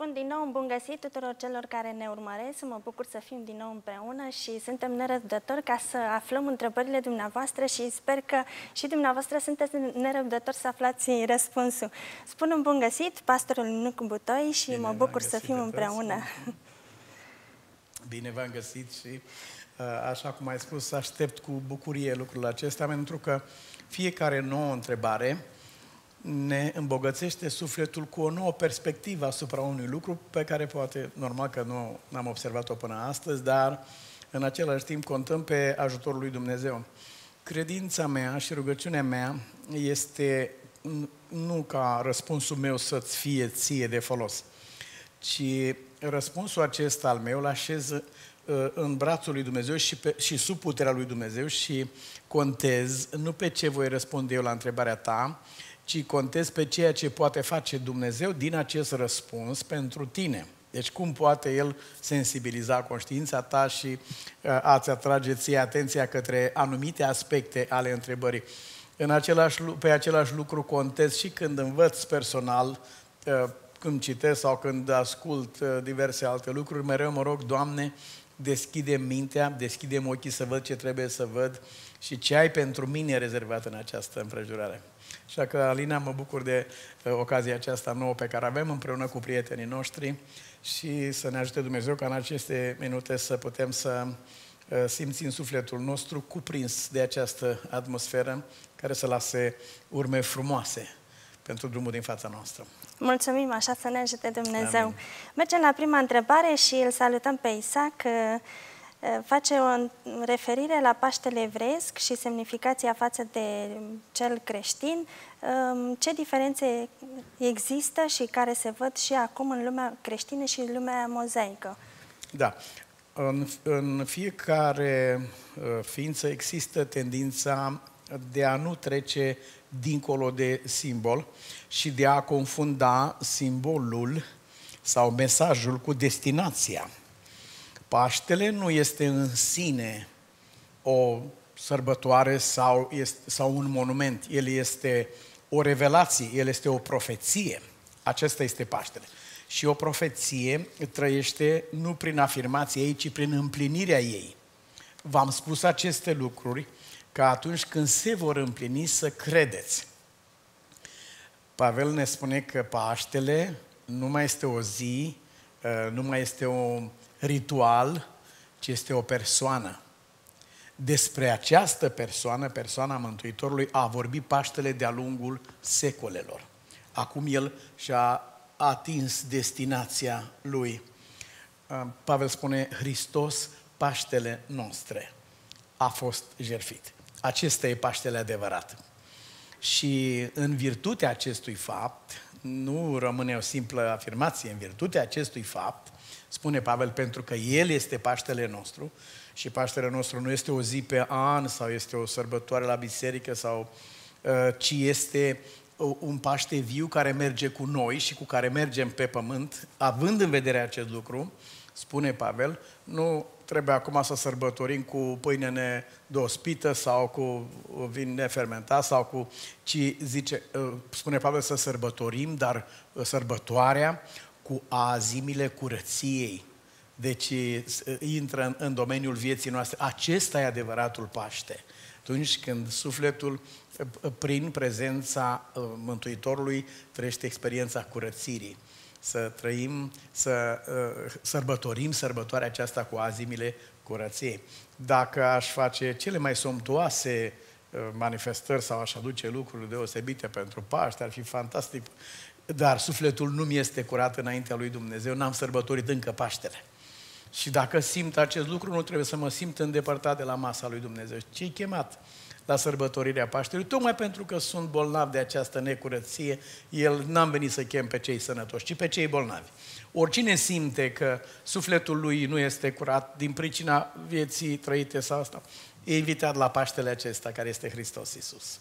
Spun din nou un bun găsit tuturor celor care ne urmăresc, mă bucur să fim din nou împreună și suntem nerăbdători ca să aflăm întrebările dumneavoastră și sper că și dumneavoastră sunteți nerăbdători să aflați răspunsul. Spun un bun găsit, pastorul Nuc Butoi și Bine mă bucur să fim împreună. Bine v-am găsit și uh, așa cum ai spus, aștept cu bucurie lucrul acesta pentru că fiecare nouă întrebare ne îmbogățește sufletul cu o nouă perspectivă asupra unui lucru pe care poate, normal că nu am observat-o până astăzi, dar în același timp contăm pe ajutorul lui Dumnezeu. Credința mea și rugăciunea mea este nu ca răspunsul meu să-ți fie ție de folos, ci răspunsul acesta al meu îl așez uh, în brațul lui Dumnezeu și, pe, și sub puterea lui Dumnezeu și contez nu pe ce voi răspunde eu la întrebarea ta, ci contezi pe ceea ce poate face Dumnezeu din acest răspuns pentru tine. Deci cum poate El sensibiliza conștiința ta și uh, a-ți atrage ție atenția către anumite aspecte ale întrebării. În același, pe același lucru contez și când învăț personal, uh, când citesc sau când ascult uh, diverse alte lucruri, mereu mă rog, Doamne, deschide mintea, deschide ochii să văd ce trebuie să văd și ce ai pentru mine rezervat în această împrejurare. Așa că, Alina, mă bucur de uh, ocazia aceasta nouă pe care avem împreună cu prietenii noștri și să ne ajute Dumnezeu ca în aceste minute să putem să uh, simțim sufletul nostru cuprins de această atmosferă care să lase urme frumoase pentru drumul din fața noastră. Mulțumim, așa să ne ajute Dumnezeu. Amin. Mergem la prima întrebare și îl salutăm pe Isaac. Uh, face o referire la Paștele evreiesc și semnificația față de cel creștin. Ce diferențe există și care se văd și acum în lumea creștină și în lumea mozaică? Da. În, în fiecare uh, ființă există tendința de a nu trece dincolo de simbol și de a confunda simbolul sau mesajul cu destinația. Paștele nu este în sine o sărbătoare sau, este, sau un monument. El este o revelație, el este o profeție. Acesta este Paștele. Și o profeție trăiește nu prin afirmația ei, ci prin împlinirea ei. V-am spus aceste lucruri ca atunci când se vor împlini să credeți. Pavel ne spune că Paștele nu mai este o zi, uh, nu mai este un ritual, ci este o persoană. Despre această persoană, persoana Mântuitorului, a vorbit Paștele de-a lungul secolelor. Acum el și-a atins destinația lui. Uh, Pavel spune, Hristos, Paștele nostre, a fost jertfit. Acesta e Paștele adevărat. Și în virtutea acestui fapt, nu rămâne o simplă afirmație, în virtutea acestui fapt, spune Pavel, pentru că El este Paștele nostru și Paștele nostru nu este o zi pe an sau este o sărbătoare la biserică sau uh, ci este un Paște viu care merge cu noi și cu care mergem pe pământ, având în vedere acest lucru, spune Pavel, nu trebuie acum să sărbătorim cu pâine nedospită sau cu vin nefermentat sau cu... ci zice, uh, spune Pavel să sărbătorim, dar uh, sărbătoarea cu azimile curăției. Deci uh, intră în, în domeniul vieții noastre. Acesta e adevăratul Paște. Atunci când sufletul, prin prezența Mântuitorului, trăiește experiența curățirii să trăim, să uh, sărbătorim sărbătoarea aceasta cu azimile curăției. Dacă aș face cele mai somptuoase uh, manifestări sau aș aduce lucruri deosebite pentru Paște, ar fi fantastic, dar sufletul nu mi este curat înaintea lui Dumnezeu, n-am sărbătorit încă Paștele. Și dacă simt acest lucru, nu trebuie să mă simt îndepărtat de la masa lui Dumnezeu. Ce-i chemat? la sărbătorirea Paștelui, tocmai pentru că sunt bolnav de această necurăție, el n-am venit să chem pe cei sănătoși, ci pe cei bolnavi. Oricine simte că sufletul lui nu este curat din pricina vieții trăite sau asta, e invitat la Paștele acesta care este Hristos Iisus.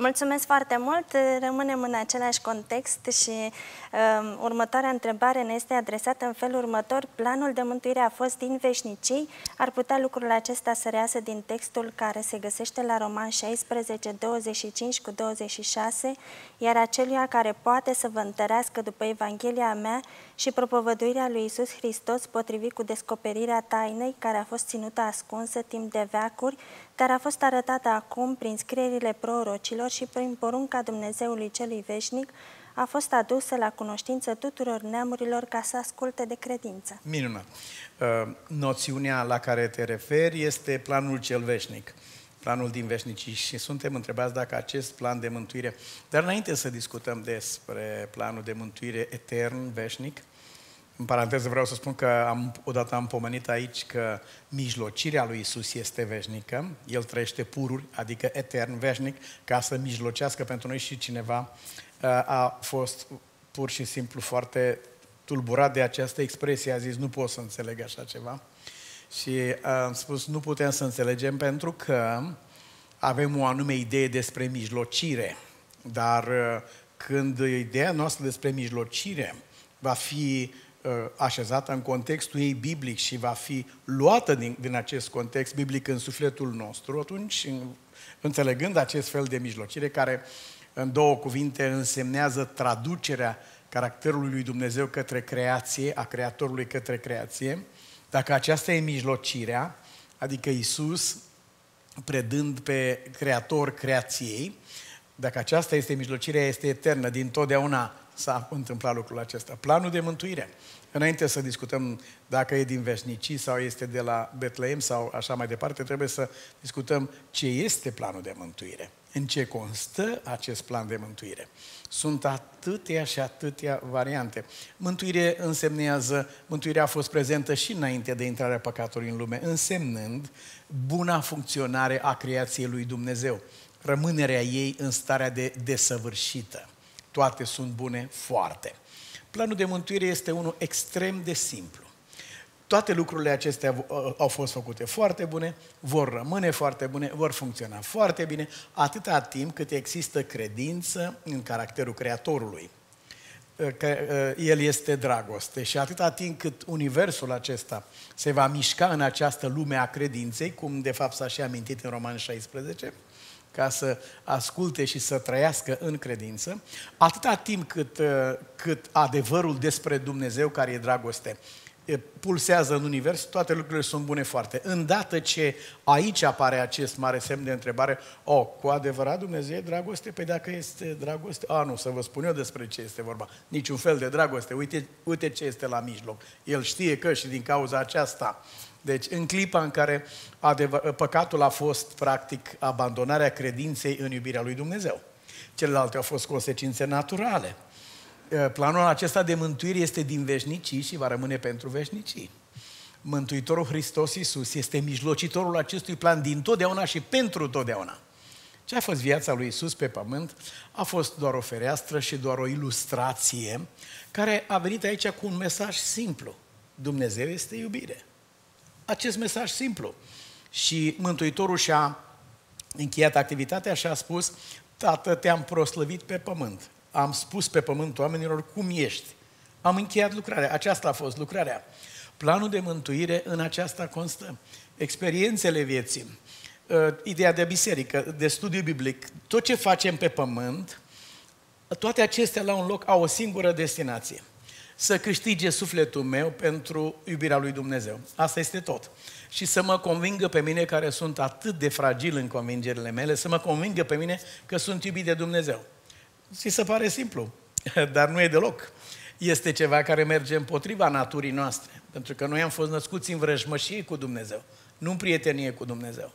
Mulțumesc foarte mult, rămânem în același context și uh, următoarea întrebare ne este adresată în felul următor. Planul de mântuire a fost din veșnicii. Ar putea lucrul acesta să reasă din textul care se găsește la Roman 16, 25 cu 26, iar aceluia care poate să vă întărească după Evanghelia mea și propovăduirea lui Isus Hristos potrivit cu descoperirea tainei care a fost ținută ascunsă timp de veacuri, dar a fost arătată acum prin scrierile prorocilor și prin porunca Dumnezeului Celui Veșnic, a fost adusă la cunoștință tuturor neamurilor ca să asculte de credință. Minunat. Uh, noțiunea la care te referi este planul cel veșnic planul din veșnicii și suntem întrebați dacă acest plan de mântuire... Dar înainte să discutăm despre planul de mântuire etern, veșnic, în paranteză vreau să spun că am, odată am pomenit aici că mijlocirea lui Isus este veșnică, El trăiește pururi, adică etern, veșnic, ca să mijlocească pentru noi și cineva uh, a fost pur și simplu foarte tulburat de această expresie, a zis nu pot să înțeleg așa ceva. Și uh, am spus nu putem să înțelegem pentru că avem o anume idee despre mijlocire, dar uh, când ideea noastră despre mijlocire va fi Uh, așezată în contextul ei biblic și va fi luată din, din acest context biblic în sufletul nostru, atunci, înțelegând acest fel de mijlocire, care în două cuvinte însemnează traducerea caracterului lui Dumnezeu către creație, a Creatorului către creație, dacă aceasta e mijlocirea, adică Isus predând pe Creator creației, dacă aceasta este mijlocirea, este eternă, din totdeauna s-a întâmplat lucrul acesta. Planul de mântuire. Înainte să discutăm dacă e din veșnicii sau este de la Betleem sau așa mai departe, trebuie să discutăm ce este planul de mântuire. În ce constă acest plan de mântuire? Sunt atâtea și atâtea variante. Mântuire însemnează, mântuirea a fost prezentă și înainte de intrarea păcatului în lume, însemnând buna funcționare a creației lui Dumnezeu, rămânerea ei în starea de desăvârșită. Toate sunt bune foarte. Planul de mântuire este unul extrem de simplu. Toate lucrurile acestea au fost făcute foarte bune, vor rămâne foarte bune, vor funcționa foarte bine, atâta timp cât există credință în caracterul Creatorului. Că El este dragoste și atâta timp cât universul acesta se va mișca în această lume a credinței, cum de fapt s-a și amintit în Roman 16, ca să asculte și să trăiască în credință, atâta timp cât, uh, cât adevărul despre Dumnezeu, care e dragoste, pulsează în univers, toate lucrurile sunt bune foarte. Îndată ce aici apare acest mare semn de întrebare, o, oh, cu adevărat Dumnezeu e dragoste? Păi dacă este dragoste, a, nu, să vă spun eu despre ce este vorba. Niciun fel de dragoste, uite, uite ce este la mijloc. El știe că și din cauza aceasta deci, în clipa în care adevăr, păcatul a fost, practic, abandonarea credinței în iubirea lui Dumnezeu. Celelalte au fost consecințe naturale. Planul acesta de mântuire este din veșnicii și va rămâne pentru veșnicii. Mântuitorul Hristos Iisus este mijlocitorul acestui plan din totdeauna și pentru totdeauna. Ce a fost viața lui Isus pe pământ a fost doar o fereastră și doar o ilustrație care a venit aici cu un mesaj simplu. Dumnezeu este iubire acest mesaj simplu. Și Mântuitorul și-a încheiat activitatea și a spus, Tată, te-am proslăvit pe pământ. Am spus pe pământ oamenilor cum ești. Am încheiat lucrarea. Aceasta a fost lucrarea. Planul de mântuire în aceasta constă. Experiențele vieții, uh, ideea de biserică, de studiu biblic, tot ce facem pe pământ, toate acestea la un loc au o singură destinație – să câștige sufletul meu pentru iubirea lui Dumnezeu. Asta este tot. Și să mă convingă pe mine, care sunt atât de fragil în convingerile mele, să mă convingă pe mine că sunt iubit de Dumnezeu. Și se pare simplu, dar nu e deloc. Este ceva care merge împotriva naturii noastre. Pentru că noi am fost născuți în vrăjmășie cu Dumnezeu, nu în prietenie cu Dumnezeu.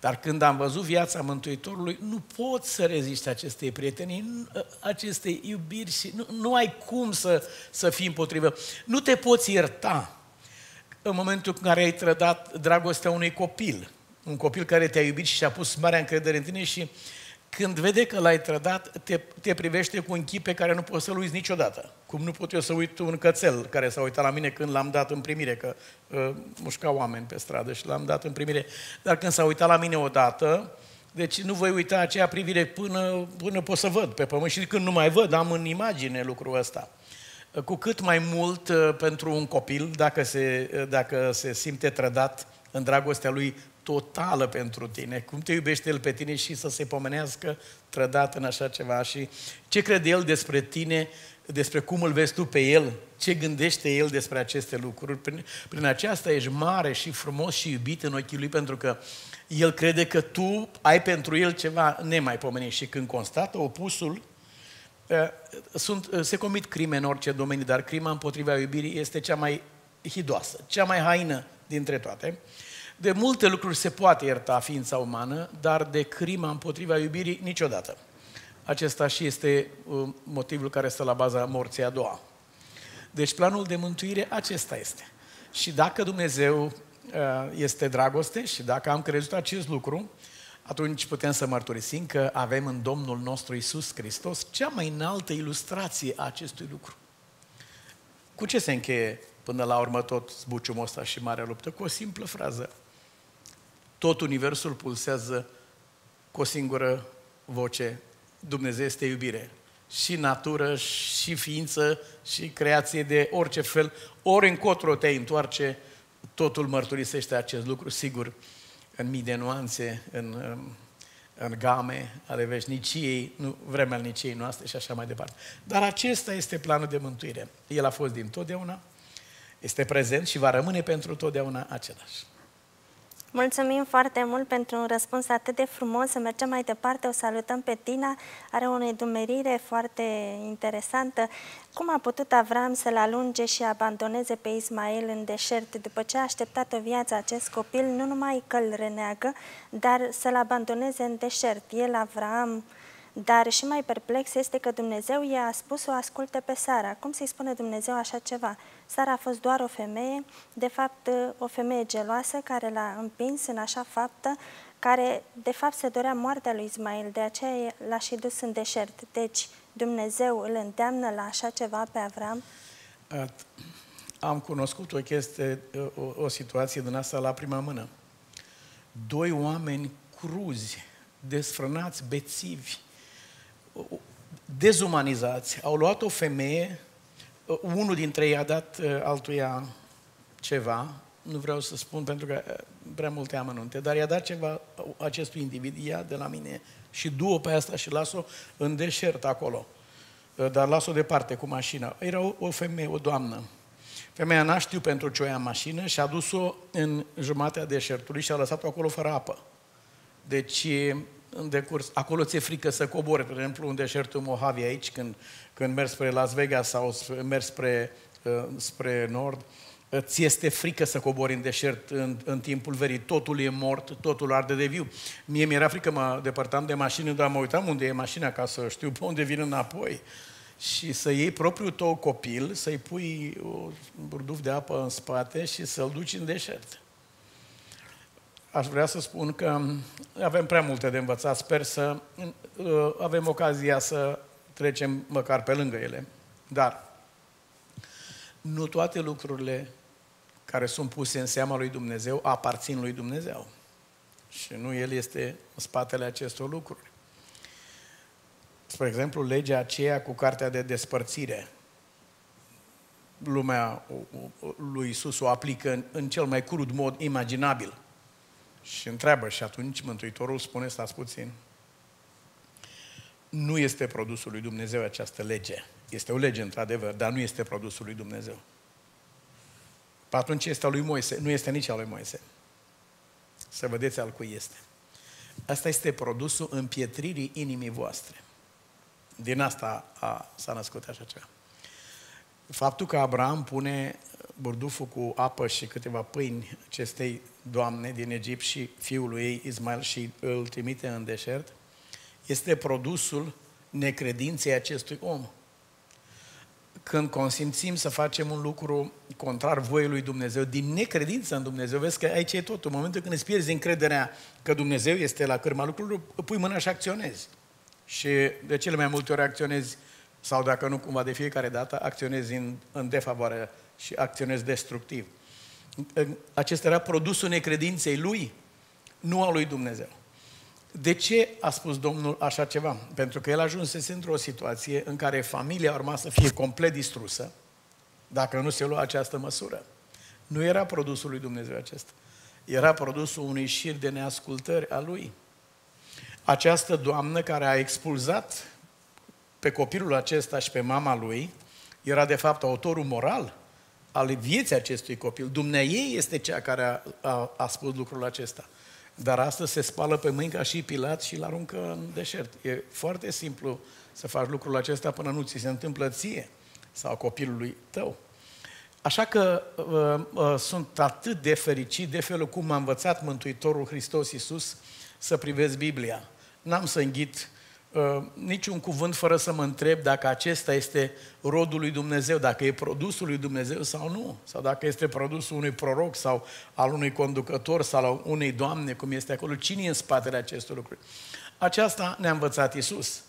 Dar când am văzut viața Mântuitorului, nu pot să rezist acestei prietenii, acestei iubiri și nu, nu ai cum să, să fii împotrivă. Nu te poți ierta în momentul în care ai trădat dragostea unui copil. Un copil care te-a iubit și și-a pus marea încredere în tine și când vede că l-ai trădat, te, te privește cu un chip pe care nu poți să-l uiți niciodată. Cum nu pot eu să uit un cățel care s-a uitat la mine când l-am dat în primire, că uh, mușca oameni pe stradă și l-am dat în primire. Dar când s-a uitat la mine odată, Deci nu voi uita aceea privire până, până pot să văd pe pământ și când nu mai văd, am în imagine lucrul ăsta. Cu cât mai mult uh, pentru un copil, dacă se, uh, dacă se simte trădat în dragostea lui totală pentru tine, cum te iubește el pe tine și să se pomenească trădat în așa ceva și ce crede el despre tine, despre cum îl vezi tu pe el, ce gândește el despre aceste lucruri. Prin, prin aceasta ești mare și frumos și iubit în ochii lui pentru că el crede că tu ai pentru el ceva nemaipomenit și când constată opusul, ă, sunt, ă, se comit crime în orice domeniu, dar crima împotriva iubirii este cea mai hidoasă, cea mai haină dintre toate. De multe lucruri se poate ierta ființa umană, dar de crima împotriva iubirii niciodată. Acesta și este ă, motivul care stă la baza morții a doua. Deci planul de mântuire acesta este. Și dacă Dumnezeu Uh, este dragoste și dacă am crezut acest lucru, atunci putem să mărturisim că avem în Domnul nostru Isus Hristos cea mai înaltă ilustrație a acestui lucru. Cu ce se încheie până la urmă tot zbuciumul ăsta și marea luptă? Cu o simplă frază. Tot universul pulsează cu o singură voce. Dumnezeu este iubire. Și natură, și ființă, și creație de orice fel. Ori încotro te întoarce, totul mărturisește acest lucru, sigur, în mii de nuanțe, în, în game ale veșniciei, nu, vremelniciei noastre și așa mai departe. Dar acesta este planul de mântuire. El a fost din totdeauna, este prezent și va rămâne pentru totdeauna același. Mulțumim foarte mult pentru un răspuns atât de frumos. Să mergem mai departe. O salutăm pe Tina. Are o nedumerire foarte interesantă. Cum a putut Avram să-l alunge și abandoneze pe Ismael în deșert după ce a așteptat o viață acest copil, nu numai că îl reneagă, dar să-l abandoneze în deșert. El, Avram, dar și mai perplex este că Dumnezeu i-a spus să o asculte pe Sara. Cum să-i spune Dumnezeu așa ceva? Sara a fost doar o femeie, de fapt o femeie geloasă care l-a împins în așa faptă, care de fapt se dorea moartea lui Ismail, de aceea l-a și dus în deșert. Deci Dumnezeu îl îndeamnă la așa ceva pe Avram? Am cunoscut o chestie, o, o situație din asta la prima mână. Doi oameni cruzi, desfrânați, bețivi, dezumanizați. Au luat o femeie, unul dintre ei a dat uh, altuia ceva, nu vreau să spun pentru că uh, prea multe amănunte, dar i-a dat ceva acestui individ, ia de la mine și du-o pe asta și las-o în deșert acolo. Uh, dar las-o departe cu mașina. Era o, o femeie, o doamnă. Femeia n-a știu pentru ce o ia în mașină și a dus-o în jumatea deșertului și a lăsat-o acolo fără apă. Deci în decurs, acolo ți-e frică să cobori, de exemplu, în deșertul Mojave aici, când, când mergi spre Las Vegas sau mergi spre, uh, spre nord, uh, ți este frică să cobori în deșert în, în timpul verii. Totul e mort, totul arde de viu. Mie mi-era frică, mă depărtam de mașină, dar mă uitam unde e mașina ca să știu pe unde vin înapoi. Și să iei propriul tău copil, să-i pui un burduf de apă în spate și să-l duci în deșert aș vrea să spun că avem prea multe de învățat. Sper să uh, avem ocazia să trecem măcar pe lângă ele. Dar nu toate lucrurile care sunt puse în seama lui Dumnezeu aparțin lui Dumnezeu. Și nu El este în spatele acestor lucruri. Spre exemplu, legea aceea cu cartea de despărțire. Lumea lui Isus o aplică în, în cel mai crud mod imaginabil. Și întreabă și atunci Mântuitorul spune, stați puțin, nu este produsul lui Dumnezeu această lege. Este o lege, într-adevăr, dar nu este produsul lui Dumnezeu. Pe atunci este al lui Moise, nu este nici al lui Moise. Să vedeți al cui este. Asta este produsul împietririi inimii voastre. Din asta a, s-a născut așa ceva. Faptul că Abraham pune burduful cu apă și câteva pâini acestei doamne din Egipt și fiul ei Ismail și îl trimite în deșert, este produsul necredinței acestui om. Când consimțim să facem un lucru contrar voii lui Dumnezeu, din necredință în Dumnezeu, vezi că aici e totul. În momentul când îți pierzi încrederea că Dumnezeu este la cârma lucrurilor, pui mâna și acționezi. Și de cele mai multe ori acționezi, sau dacă nu cumva de fiecare dată, acționezi în, în defavoarea și acționezi destructiv. Acesta era produsul necredinței lui, nu al lui Dumnezeu. De ce a spus Domnul așa ceva? Pentru că el ajunsese într-o situație în care familia urma să fie complet distrusă dacă nu se lua această măsură. Nu era produsul lui Dumnezeu acesta. Era produsul unui șir de neascultări a lui. Această doamnă care a expulzat pe copilul acesta și pe mama lui, era de fapt autorul moral al vieții acestui copil. Dumnea ei este cea care a, a, a spus lucrul acesta. Dar astăzi se spală pe mâini ca și Pilat și îl aruncă în deșert. E foarte simplu să faci lucrul acesta până nu ți se întâmplă ție sau copilului tău. Așa că uh, uh, sunt atât de fericit de felul cum m-a învățat Mântuitorul Hristos Iisus să privesc Biblia. N-am să înghit uh, niciun cuvânt fără să mă întreb dacă acesta este rodul lui Dumnezeu, dacă e produsul lui Dumnezeu sau nu, sau dacă este produsul unui proroc sau al unui conducător sau al unei doamne, cum este acolo, cine e în spatele acestor lucruri. Aceasta ne-a învățat Iisus.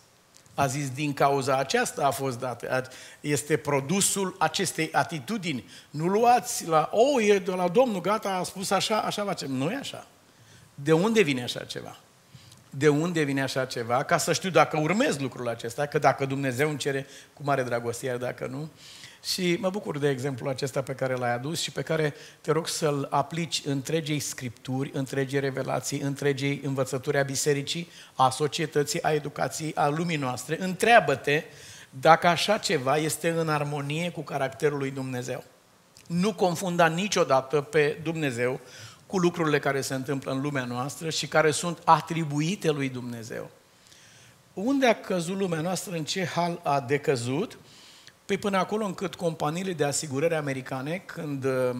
A zis, din cauza aceasta a fost dată. Este produsul acestei atitudini. Nu luați la, oh, e de la Domnul, gata, a spus așa, așa facem. Nu e așa. De unde vine așa ceva? De unde vine așa ceva? Ca să știu dacă urmez lucrul acesta, că dacă Dumnezeu îmi cere cu mare dragoste, iar dacă nu, și mă bucur de exemplul acesta pe care l-ai adus și pe care te rog să-l aplici întregei scripturi, întregii revelații, întregii învățături a bisericii, a societății, a educației, a lumii noastre. Întreabă-te dacă așa ceva este în armonie cu caracterul lui Dumnezeu. Nu confunda niciodată pe Dumnezeu cu lucrurile care se întâmplă în lumea noastră și care sunt atribuite lui Dumnezeu. Unde a căzut lumea noastră, în ce hal a decăzut? Păi până acolo încât companiile de asigurări americane, când, uh,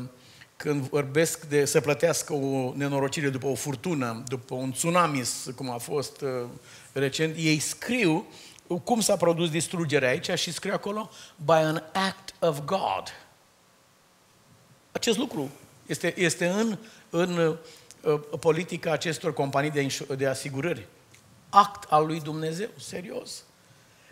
când vorbesc de să plătească o nenorocire după o furtună, după un tsunami, cum a fost uh, recent, ei scriu cum s-a produs distrugerea aici și scriu acolo by an act of God. Acest lucru este, este în, în uh, politica acestor companii de, de asigurări. Act al lui Dumnezeu, serios.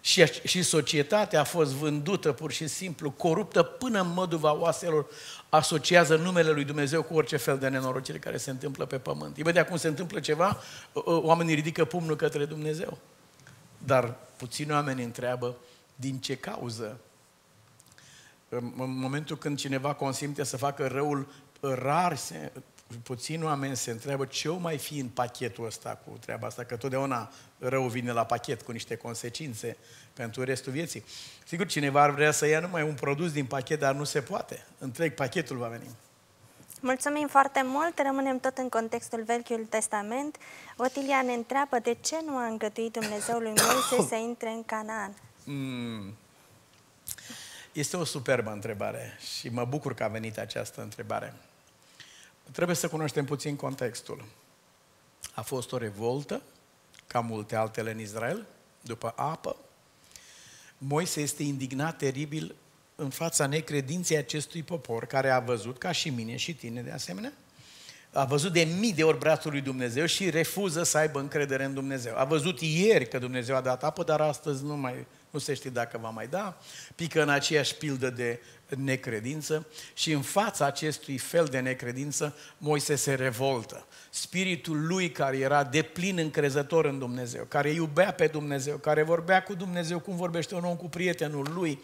Și, și societatea a fost vândută pur și simplu, coruptă până în măduva oaselor, asociază numele lui Dumnezeu cu orice fel de nenorocire care se întâmplă pe pământ. Imediat cum se întâmplă ceva, oamenii ridică pumnul către Dumnezeu. Dar puțini oameni întreabă din ce cauză. În momentul când cineva consimte să facă răul, rar se, puțin oameni se întreabă ce o mai fi în pachetul ăsta cu treaba asta, că totdeauna rău vine la pachet cu niște consecințe pentru restul vieții. Sigur, cineva ar vrea să ia numai un produs din pachet, dar nu se poate. Întreg pachetul va veni. Mulțumim foarte mult, rămânem tot în contextul Vechiul Testament. Otilia ne întreabă de ce nu a îngăduit Dumnezeul lui Moise să intre în Canaan. Mm. Este o superbă întrebare și mă bucur că a venit această întrebare. Trebuie să cunoaștem puțin contextul. A fost o revoltă, ca multe altele în Israel, după apă. Moise este indignat teribil în fața necredinței acestui popor, care a văzut, ca și mine și tine de asemenea, a văzut de mii de ori brațul lui Dumnezeu și refuză să aibă încredere în Dumnezeu. A văzut ieri că Dumnezeu a dat apă, dar astăzi nu mai nu se știe dacă va mai da, pică în aceeași pildă de necredință și în fața acestui fel de necredință Moise se revoltă. Spiritul lui care era de plin încrezător în Dumnezeu, care iubea pe Dumnezeu, care vorbea cu Dumnezeu cum vorbește un om cu prietenul lui,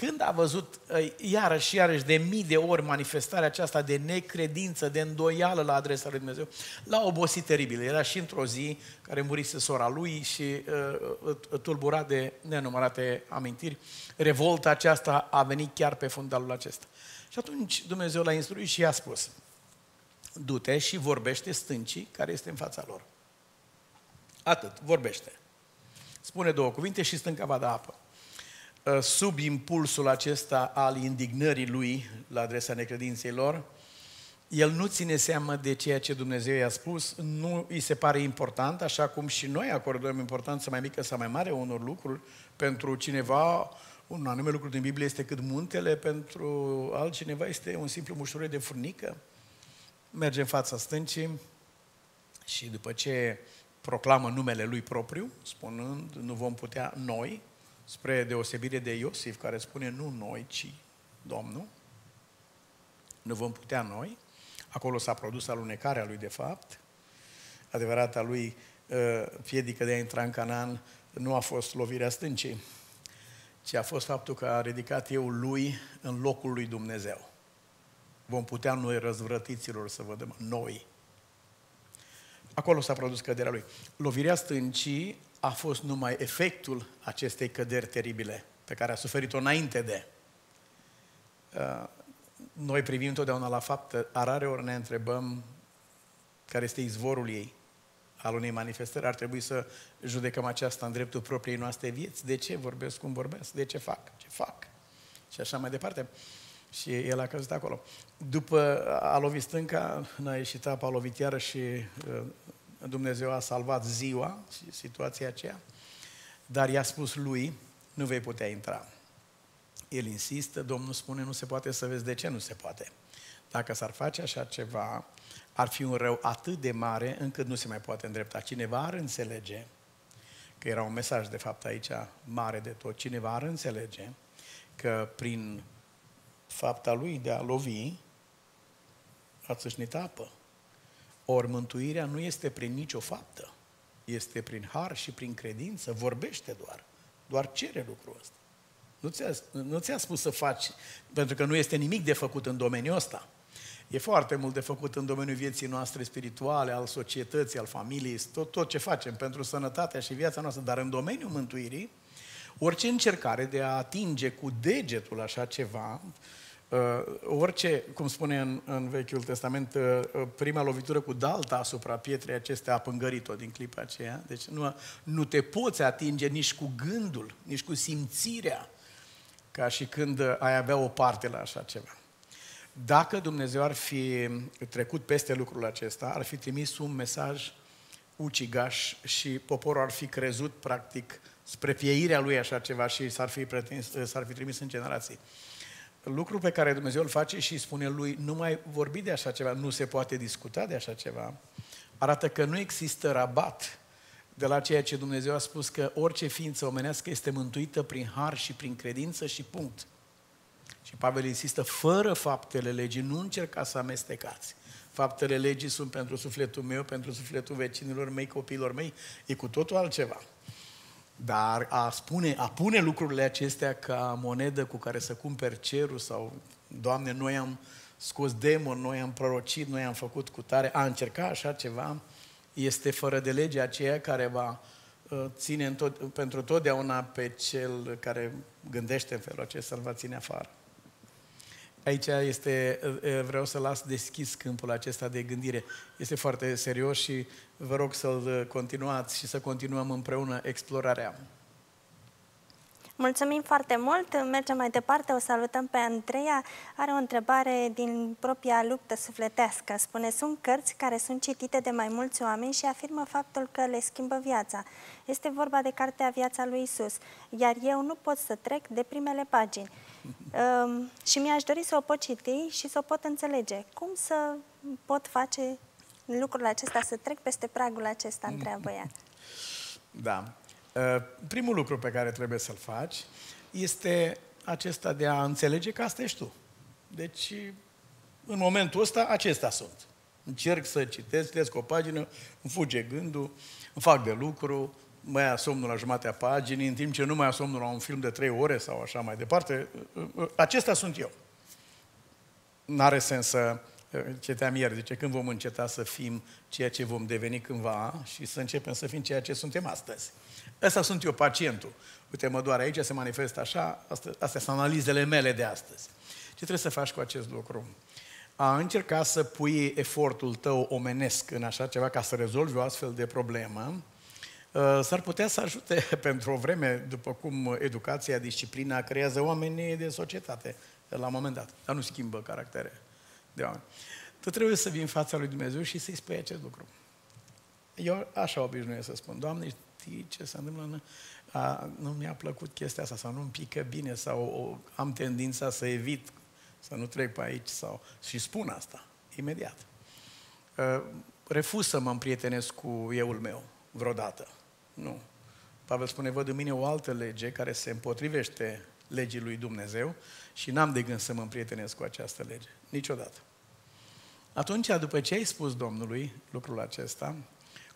când a văzut uh, iarăși și iarăși de mii de ori manifestarea aceasta de necredință, de îndoială la adresa lui Dumnezeu, l-a obosit teribil. Era și într-o zi care murise sora lui și uh, uh tulburat de nenumărate amintiri. Revolta aceasta a venit chiar pe fundalul acesta. Și atunci Dumnezeu l-a instruit și i-a spus, du-te și vorbește stâncii care este în fața lor. Atât, vorbește. Spune două cuvinte și stânca va da apă. Uh, sub impulsul acesta al indignării lui la adresa necredinței lor, el nu ține seama de ceea ce Dumnezeu i-a spus, nu îi se pare important, așa cum și noi acordăm importanță mai mică sau mai mare unor lucruri. Pentru cineva, un anume lucru din Biblie este cât muntele, pentru altcineva este un simplu mușură de furnică. Merge în fața stâncii și după ce proclamă numele lui propriu, spunând, nu vom putea noi, spre deosebire de Iosif, care spune nu noi, ci Domnul, nu vom putea noi, acolo s-a produs alunecarea lui de fapt, adevărata lui piedică de a intra în Canaan nu a fost lovirea stâncii, ci a fost faptul că a ridicat eu lui în locul lui Dumnezeu. Vom putea noi răzvrătiților să vedem noi. Acolo s-a produs căderea lui. Lovirea stâncii a fost numai efectul acestei căderi teribile pe care a suferit-o înainte de. Uh, noi privim totdeauna la faptă, rare ori ne întrebăm care este izvorul ei al unei manifestări, ar trebui să judecăm aceasta în dreptul propriei noastre vieți. De ce vorbesc cum vorbesc? De ce fac? Ce fac? Și așa mai departe. Și el a căzut acolo. După a lovit stânca, n-a ieșit apa, a lovit iară și uh, Dumnezeu a salvat ziua și situația aceea, dar i-a spus lui, nu vei putea intra. El insistă, Domnul spune, nu se poate să vezi de ce nu se poate. Dacă s-ar face așa ceva, ar fi un rău atât de mare încât nu se mai poate îndrepta. Cineva ar înțelege, că era un mesaj de fapt aici mare de tot, cineva ar înțelege că prin fapta lui de a lovi, a țâșnit apă. Ori mântuirea nu este prin nicio faptă, este prin har și prin credință, vorbește doar, doar cere lucrul ăsta. Nu ți-a, nu ți-a spus să faci, pentru că nu este nimic de făcut în domeniul ăsta. E foarte mult de făcut în domeniul vieții noastre spirituale, al societății, al familiei, tot, tot ce facem pentru sănătatea și viața noastră, dar în domeniul mântuirii, orice încercare de a atinge cu degetul așa ceva, uh, orice, cum spune în, în Vechiul Testament, uh, prima lovitură cu dalta asupra pietrei acestea a pângărit-o din clipa aceea. Deci nu, nu te poți atinge nici cu gândul, nici cu simțirea, ca și când ai avea o parte la așa ceva. Dacă Dumnezeu ar fi trecut peste lucrul acesta, ar fi trimis un mesaj ucigaș și poporul ar fi crezut, practic, spre pieirea lui așa ceva și s-ar fi, pretins, s-ar fi trimis în generații. Lucrul pe care Dumnezeu îl face și spune lui, nu mai vorbi de așa ceva, nu se poate discuta de așa ceva, arată că nu există rabat de la ceea ce Dumnezeu a spus că orice ființă omenească este mântuită prin har și prin credință și punct. Și Pavel insistă, fără faptele legii, nu încerca să amestecați. Faptele legii sunt pentru sufletul meu, pentru sufletul vecinilor mei, copiilor mei, e cu totul altceva. Dar a, spune, a pune lucrurile acestea ca monedă cu care să cumperi cerul sau, Doamne, noi am scos demon, noi am prorocit, noi am făcut cu tare, a încerca așa ceva, este fără de lege aceea care va uh, ține în tot, pentru totdeauna pe cel care gândește în felul acesta, îl va ține afară. Aici este, vreau să las deschis câmpul acesta de gândire. Este foarte serios și vă rog să-l continuați și să continuăm împreună explorarea. Mulțumim foarte mult, mergem mai departe, o salutăm pe Andreea. Are o întrebare din propria luptă sufletească. Spune, sunt cărți care sunt citite de mai mulți oameni și afirmă faptul că le schimbă viața. Este vorba de cartea Viața lui Isus, iar eu nu pot să trec de primele pagini. Um, și mi-aș dori să o pot citi și să o pot înțelege. Cum să pot face lucrul acesta, să trec peste pragul acesta, întreabă ea. Da. Uh, primul lucru pe care trebuie să-l faci este acesta de a înțelege că asta ești tu. Deci, în momentul ăsta, acestea sunt. Încerc să citesc, citesc o pagină, îmi fuge gândul, îmi fac de lucru, mai ia somnul la jumatea paginii, în timp ce nu mai ia somnul la un film de trei ore sau așa mai departe. Acestea sunt eu. N-are sens să ceteam ieri, zice, când vom înceta să fim ceea ce vom deveni cândva și să începem să fim ceea ce suntem astăzi. Ăsta sunt eu, pacientul. Uite, mă doar aici, se manifestă așa, astea, astea sunt analizele mele de astăzi. Ce trebuie să faci cu acest lucru? A încerca să pui efortul tău omenesc în așa ceva ca să rezolvi o astfel de problemă, Uh, s-ar putea să ajute pentru o vreme, după cum educația, disciplina creează oameni de societate la un moment dat, dar nu schimbă caractere de oameni. Tu trebuie să vii în fața lui Dumnezeu și să-i spui acest lucru. Eu așa obișnuiesc să spun, Doamne, știi ce se întâmplă? A, nu mi-a plăcut chestia asta sau nu-mi pică bine sau o, am tendința să evit, să nu trec pe aici sau... Și spun asta, imediat. Uh, refuz să mă împrietenesc cu euul meu vreodată. Nu. Pavel spune, văd în mine o altă lege care se împotrivește legii lui Dumnezeu și n-am de gând să mă împrietenesc cu această lege. Niciodată. Atunci, după ce ai spus Domnului lucrul acesta,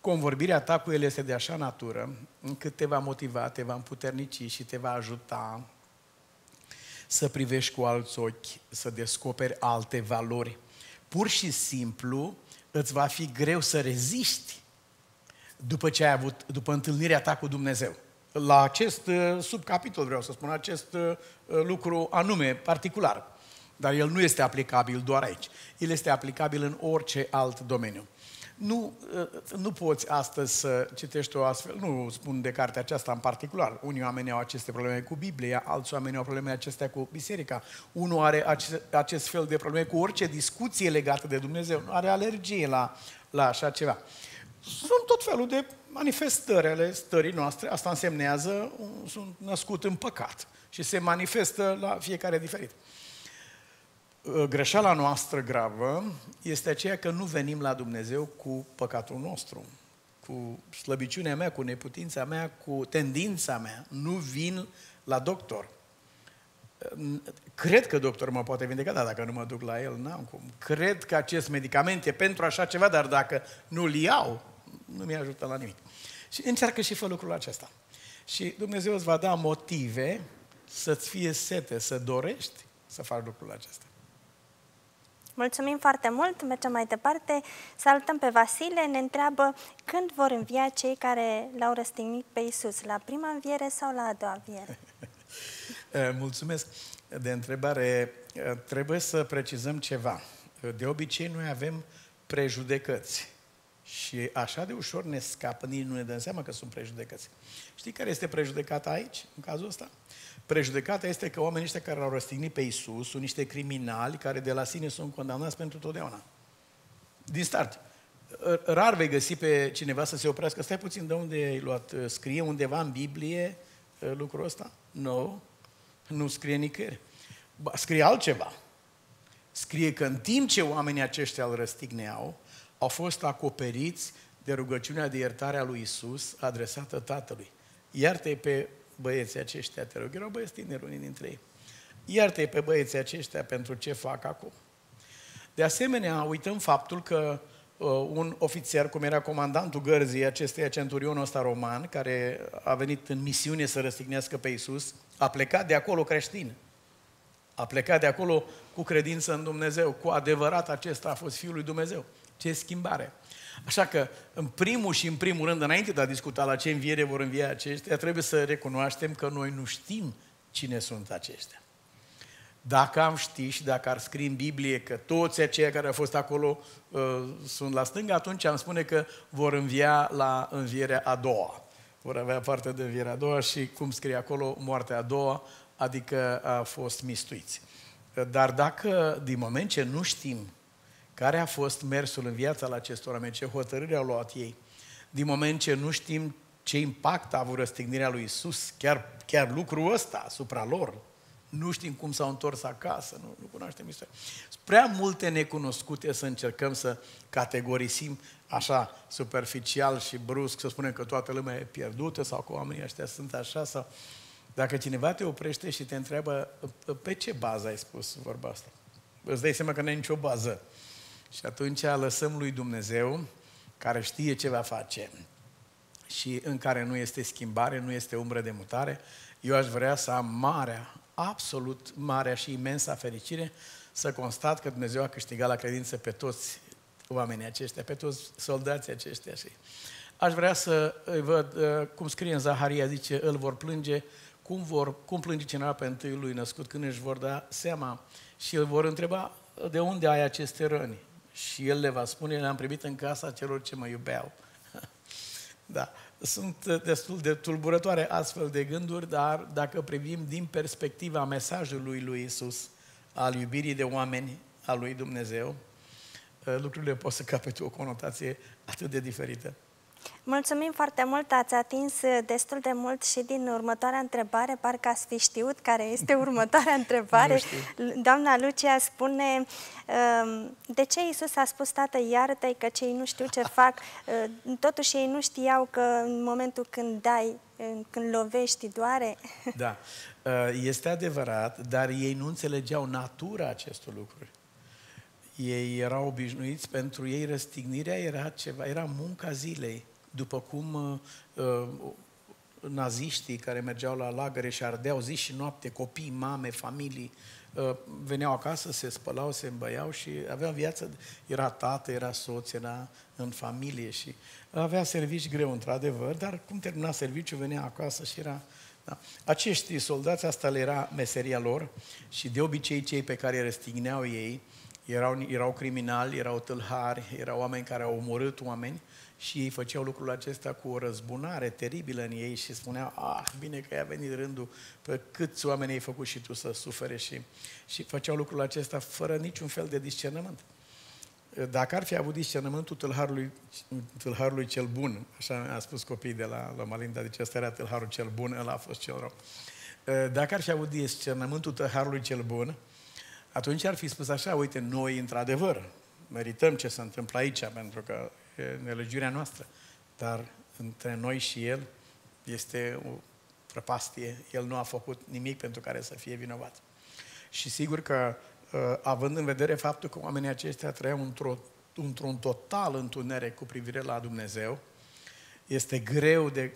Convorbirea ta cu El este de așa natură încât te va motiva, te va împuternici și te va ajuta să privești cu alți ochi, să descoperi alte valori. Pur și simplu îți va fi greu să reziști după ce ai avut, după întâlnirea ta cu Dumnezeu. La acest uh, subcapitol vreau să spun, acest uh, lucru anume, particular. Dar el nu este aplicabil doar aici. El este aplicabil în orice alt domeniu. Nu, nu poți astăzi să citești o astfel, nu spun de cartea aceasta în particular. Unii oameni au aceste probleme cu Biblia, alți oameni au probleme acestea cu biserica. Unul are acest, acest fel de probleme cu orice discuție legată de Dumnezeu, are alergie la, la așa ceva. Sunt tot felul de manifestări ale stării noastre. Asta însemnează, sunt născut în păcat și se manifestă la fiecare diferit. Ă, greșeala noastră gravă este aceea că nu venim la Dumnezeu cu păcatul nostru, cu slăbiciunea mea, cu neputința mea, cu tendința mea. Nu vin la doctor. Cred că doctorul mă poate vindeca, dar dacă nu mă duc la el, n-am cum. Cred că acest medicament e pentru așa ceva, dar dacă nu-l iau, nu mi ajută la nimic. Și încearcă și fă lucrul acesta. Și Dumnezeu îți va da motive să-ți fie sete, să dorești să faci lucrul acesta. Mulțumim foarte mult, mergem mai departe. Salutăm pe Vasile, ne întreabă când vor învia cei care l-au răstignit pe Isus, la prima înviere sau la a doua înviere? Eh, mulțumesc de întrebare. Eh, trebuie să precizăm ceva. De obicei noi avem prejudecăți și așa de ușor ne scapă, nici nu ne dăm seama că sunt prejudecăți. Știi care este prejudecata aici, în cazul ăsta? Prejudecata este că oamenii ăștia care au răstignit pe Isus sunt niște criminali care de la sine sunt condamnați pentru totdeauna. Din start. Rar vei găsi pe cineva să se oprească. Stai puțin, de unde ai luat? Scrie undeva în Biblie uh, lucrul ăsta? Nu. No. Nu scrie nicăieri. Ba, scrie altceva. Scrie că în timp ce oamenii aceștia îl răstigneau, au fost acoperiți de rugăciunea de iertare a lui Isus adresată Tatălui. Iartă-i pe băieții aceștia, te rog, erau băieți tineri unii dintre ei. Iartă-i pe băieții aceștia pentru ce fac acum. De asemenea, uităm faptul că uh, un ofițer, cum era comandantul gărzii acesteia centurionul ăsta roman, care a venit în misiune să răstignească pe Iisus, a plecat de acolo creștin. A plecat de acolo cu credință în Dumnezeu. Cu adevărat acesta a fost Fiul lui Dumnezeu. Ce schimbare! Așa că, în primul și în primul rând, înainte de a discuta la ce înviere vor învia aceștia, trebuie să recunoaștem că noi nu știm cine sunt aceștia. Dacă am ști și dacă ar scrie în Biblie că toți aceia care au fost acolo uh, sunt la stânga, atunci am spune că vor învia la învierea a doua. Vor avea parte de învierea a doua și, cum scrie acolo, moartea a doua, adică a fost mistuiți. Dar dacă, din moment ce nu știm care a fost mersul în viața la acestor oameni, ce hotărâri au luat ei, din moment ce nu știm ce impact a avut răstignirea lui Isus, chiar, chiar lucrul ăsta asupra lor, nu știm cum s-au întors acasă, nu, nu cunoaștem istoria. Sunt prea multe necunoscute să încercăm să categorisim așa superficial și brusc, să spunem că toată lumea e pierdută sau că oamenii ăștia sunt așa sau... Dacă cineva te oprește și te întreabă pe ce bază ai spus vorba asta, îți dai seama că nu ai nicio bază. Și atunci lăsăm lui Dumnezeu, care știe ce va face și în care nu este schimbare, nu este umbră de mutare, eu aș vrea să am marea, absolut marea și imensa fericire să constat că Dumnezeu a câștigat la credință pe toți oamenii aceștia, pe toți soldații aceștia. Și aș vrea să îi văd, uh, cum scrie în Zaharia, zice, îl vor plânge, cum, vor, cum plânge cineva pe întâi lui născut când își vor da seama și îl vor întreba de unde ai aceste răni și el le va spune, le-am primit în casa celor ce mă iubeau. da, sunt destul de tulburătoare astfel de gânduri, dar dacă privim din perspectiva mesajului lui Isus, al iubirii de oameni, al lui Dumnezeu, lucrurile pot să capete o conotație atât de diferită. Mulțumim foarte mult, ați atins destul de mult și din următoarea întrebare, parcă ați fi știut care este următoarea întrebare. Doamna Lucia spune, ehm, de ce Iisus a spus, Tată, iartă-i că cei nu știu ce fac, ehm, totuși ei nu știau că în momentul când dai, când lovești, doare? Da, este adevărat, dar ei nu înțelegeau natura acestor lucruri ei erau obișnuiți, pentru ei răstignirea era ceva, era munca zilei. După cum uh, naziștii care mergeau la lagăre și ardeau zi și noapte copii, mame, familii, uh, veneau acasă, se spălau, se îmbăiau și aveau viață, era tată, era soț, era în familie și avea servici greu, într-adevăr, dar cum termina serviciul, venea acasă și era... Da. Acești soldați, asta le era meseria lor și de obicei cei pe care îi răstigneau ei erau, erau criminali, erau tâlhari, erau oameni care au omorât oameni și ei făceau lucrul acesta cu o răzbunare teribilă în ei și spuneau, ah, bine că i-a venit rândul, pe câți oameni ai făcut și tu să sufere și, și făceau lucrul acesta fără niciun fel de discernământ. Dacă ar fi avut discernământul tâlharului, tâlharului cel bun, așa a spus copiii de la, la Malinda, deci ăsta era tâlharul cel bun, ăla a fost cel rău. Dacă ar fi avut discernământul tâlharului cel bun, atunci ar fi spus așa, uite, noi, într-adevăr, merităm ce se întâmplă aici, pentru că e nelegiunea noastră, dar între noi și El este o prăpastie. El nu a făcut nimic pentru care să fie vinovat. Și sigur că, uh, având în vedere faptul că oamenii aceștia trăiau într-o, într-un total întuneric cu privire la Dumnezeu, este greu de,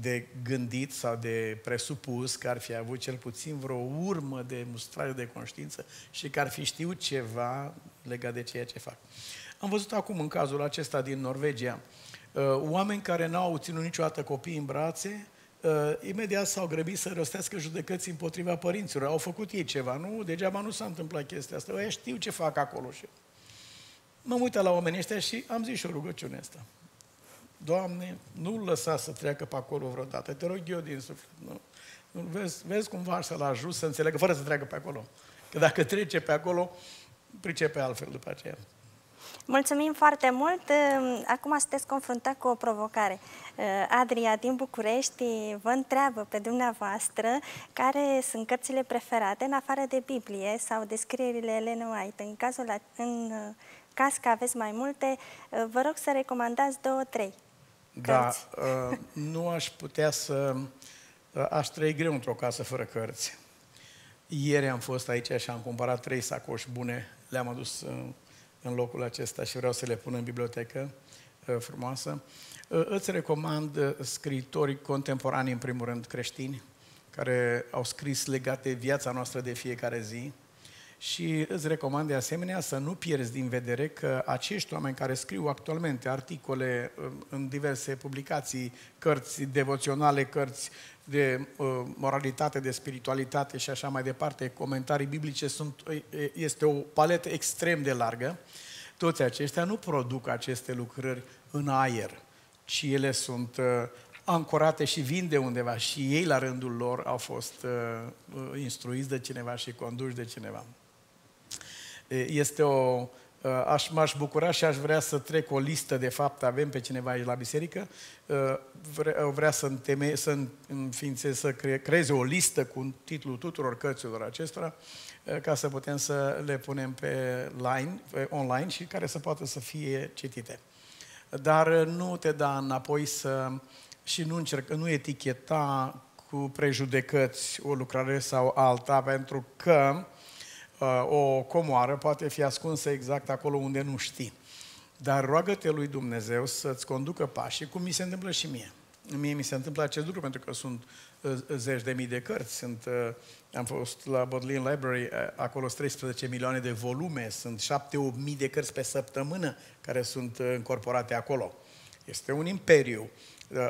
de gândit sau de presupus că ar fi avut cel puțin vreo urmă de mustrare de conștiință și că ar fi știut ceva legat de ceea ce fac. Am văzut acum în cazul acesta din Norvegia, uh, oameni care n-au ținut niciodată copii în brațe, uh, imediat s-au grăbit să rostească judecăți împotriva părinților. Au făcut ei ceva, nu? Degeaba nu s-a întâmplat chestia asta. Ei știu ce fac acolo și M-am uitat la oamenii ăștia și am zis și o rugăciune asta. Doamne, nu-l lăsa să treacă pe acolo vreodată. Te rog eu din suflet. Nu? nu vezi, vezi cumva să-l ajut să înțeleagă, fără să treacă pe acolo. Că dacă trece pe acolo, pricepe altfel după aceea. Mulțumim foarte mult. Acum sunteți confruntat cu o provocare. Adria din București vă întreabă pe dumneavoastră care sunt cărțile preferate în afară de Biblie sau descrierile Ellen White. În cazul în caz că aveți mai multe, vă rog să recomandați două, trei. Da, cărți. Uh, nu aș putea să... Uh, aș trăi greu într-o casă fără cărți. Ieri am fost aici și am cumpărat trei sacoși bune, le-am adus uh, în locul acesta și vreau să le pun în bibliotecă frumoasă. Îți recomand scriitorii contemporani, în primul rând creștini, care au scris legate viața noastră de fiecare zi, și îți recomand de asemenea să nu pierzi din vedere că acești oameni care scriu actualmente articole um, în diverse publicații, cărți devoționale, cărți de uh, moralitate, de spiritualitate și așa mai departe, comentarii biblice, sunt, este o paletă extrem de largă. Toți aceștia nu produc aceste lucrări în aer, ci ele sunt uh, ancorate și vin de undeva și ei la rândul lor au fost uh, uh instruiți de cineva și conduși de cineva. Este o... Aș, m-aș bucura și aș vrea să trec o listă, de fapt, avem pe cineva aici la biserică, vrea, vrea să, înteme, să înființe, să cre, creeze o listă cu titlul tuturor cărților acestora, ca să putem să le punem pe line, pe online și care să poată să fie citite. Dar nu te da înapoi să și nu încerca, nu eticheta cu prejudecăți o lucrare sau alta, pentru că Uh, o comoară poate fi ascunsă exact acolo unde nu știi. Dar roagă-te lui Dumnezeu să-ți conducă pașii, cum mi se întâmplă și mie. Mie mi se întâmplă acest lucru pentru că sunt uh, zeci de mii de cărți. Sunt, uh, am fost la Bodleian Library, acolo sunt 13 milioane de volume, sunt 7-8 mii de cărți pe săptămână care sunt încorporate acolo. Este un imperiu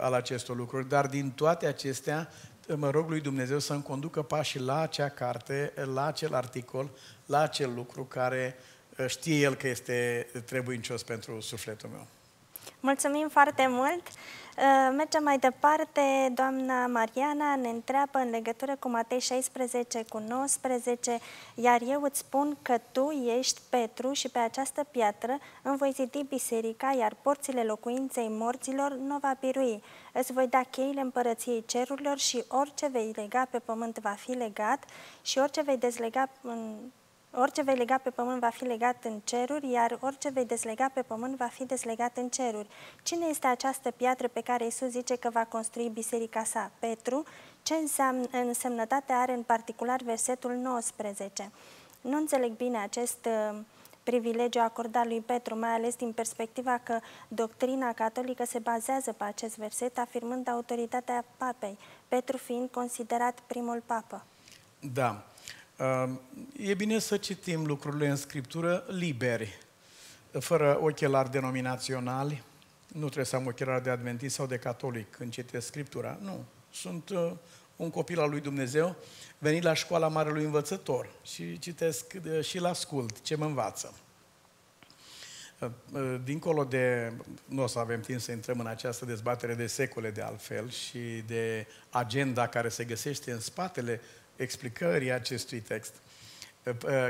al acestor lucruri, dar din toate acestea mă rog lui Dumnezeu să-mi conducă pașii la acea carte, la acel articol, la acel lucru care uh, știe El că este trebuincios pentru sufletul meu. Mulțumim foarte mult! Uh, mergem mai departe. Doamna Mariana ne întreabă în legătură cu Matei 16 cu 19, iar eu îți spun că tu ești Petru și pe această piatră îmi voi zidi biserica, iar porțile locuinței morților nu va birui. Îți voi da cheile împărăției cerurilor și orice vei lega pe pământ va fi legat și orice vei dezlega în Orice vei lega pe pământ va fi legat în ceruri, iar orice vei dezlega pe pământ va fi dezlegat în ceruri. Cine este această piatră pe care Isus zice că va construi biserica sa? Petru. Ce înseamnă, însemnătate are în particular versetul 19? Nu înțeleg bine acest uh, privilegiu acordat lui Petru, mai ales din perspectiva că doctrina catolică se bazează pe acest verset, afirmând autoritatea papei, Petru fiind considerat primul papă. Da. Uh, e bine să citim lucrurile în Scriptură liberi, fără ochelari denominaționali. Nu trebuie să am ochelari de adventist sau de catolic când citesc Scriptura. Nu. Sunt uh, un copil al lui Dumnezeu, venit la școala Marelui Învățător și citesc uh, și la ascult ce mă învață. Dincolo de, nu o să avem timp să intrăm în această dezbatere de secole de altfel și de agenda care se găsește în spatele explicării acestui text,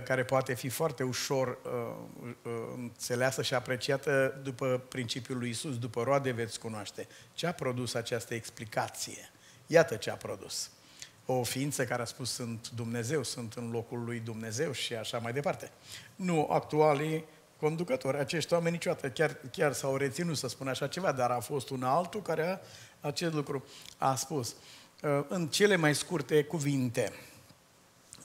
care poate fi foarte ușor uh, uh, înțeleasă și apreciată după principiul lui Isus, după roade veți cunoaște. Ce a produs această explicație? Iată ce a produs. O ființă care a spus sunt Dumnezeu, sunt în locul lui Dumnezeu și așa mai departe. Nu actualii conducători. Acești oameni niciodată chiar, chiar s-au reținut să spună așa ceva, dar a fost un altul care a, acest lucru a spus. Uh, în cele mai scurte cuvinte,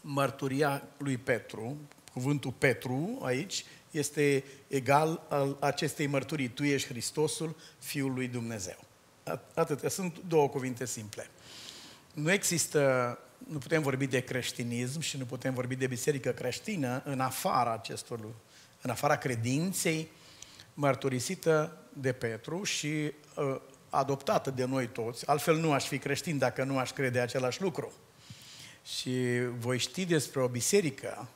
mărturia lui Petru, cuvântul Petru aici, este egal al acestei mărturii. Tu ești Hristosul, Fiul lui Dumnezeu. Atât. Sunt două cuvinte simple. Nu există, nu putem vorbi de creștinism și nu putem vorbi de biserică creștină în afara acestor, în afara credinței mărturisită de Petru și uh, adoptată de noi toți, altfel nu aș fi creștin dacă nu aș crede același lucru. Și voi ști despre o biserică,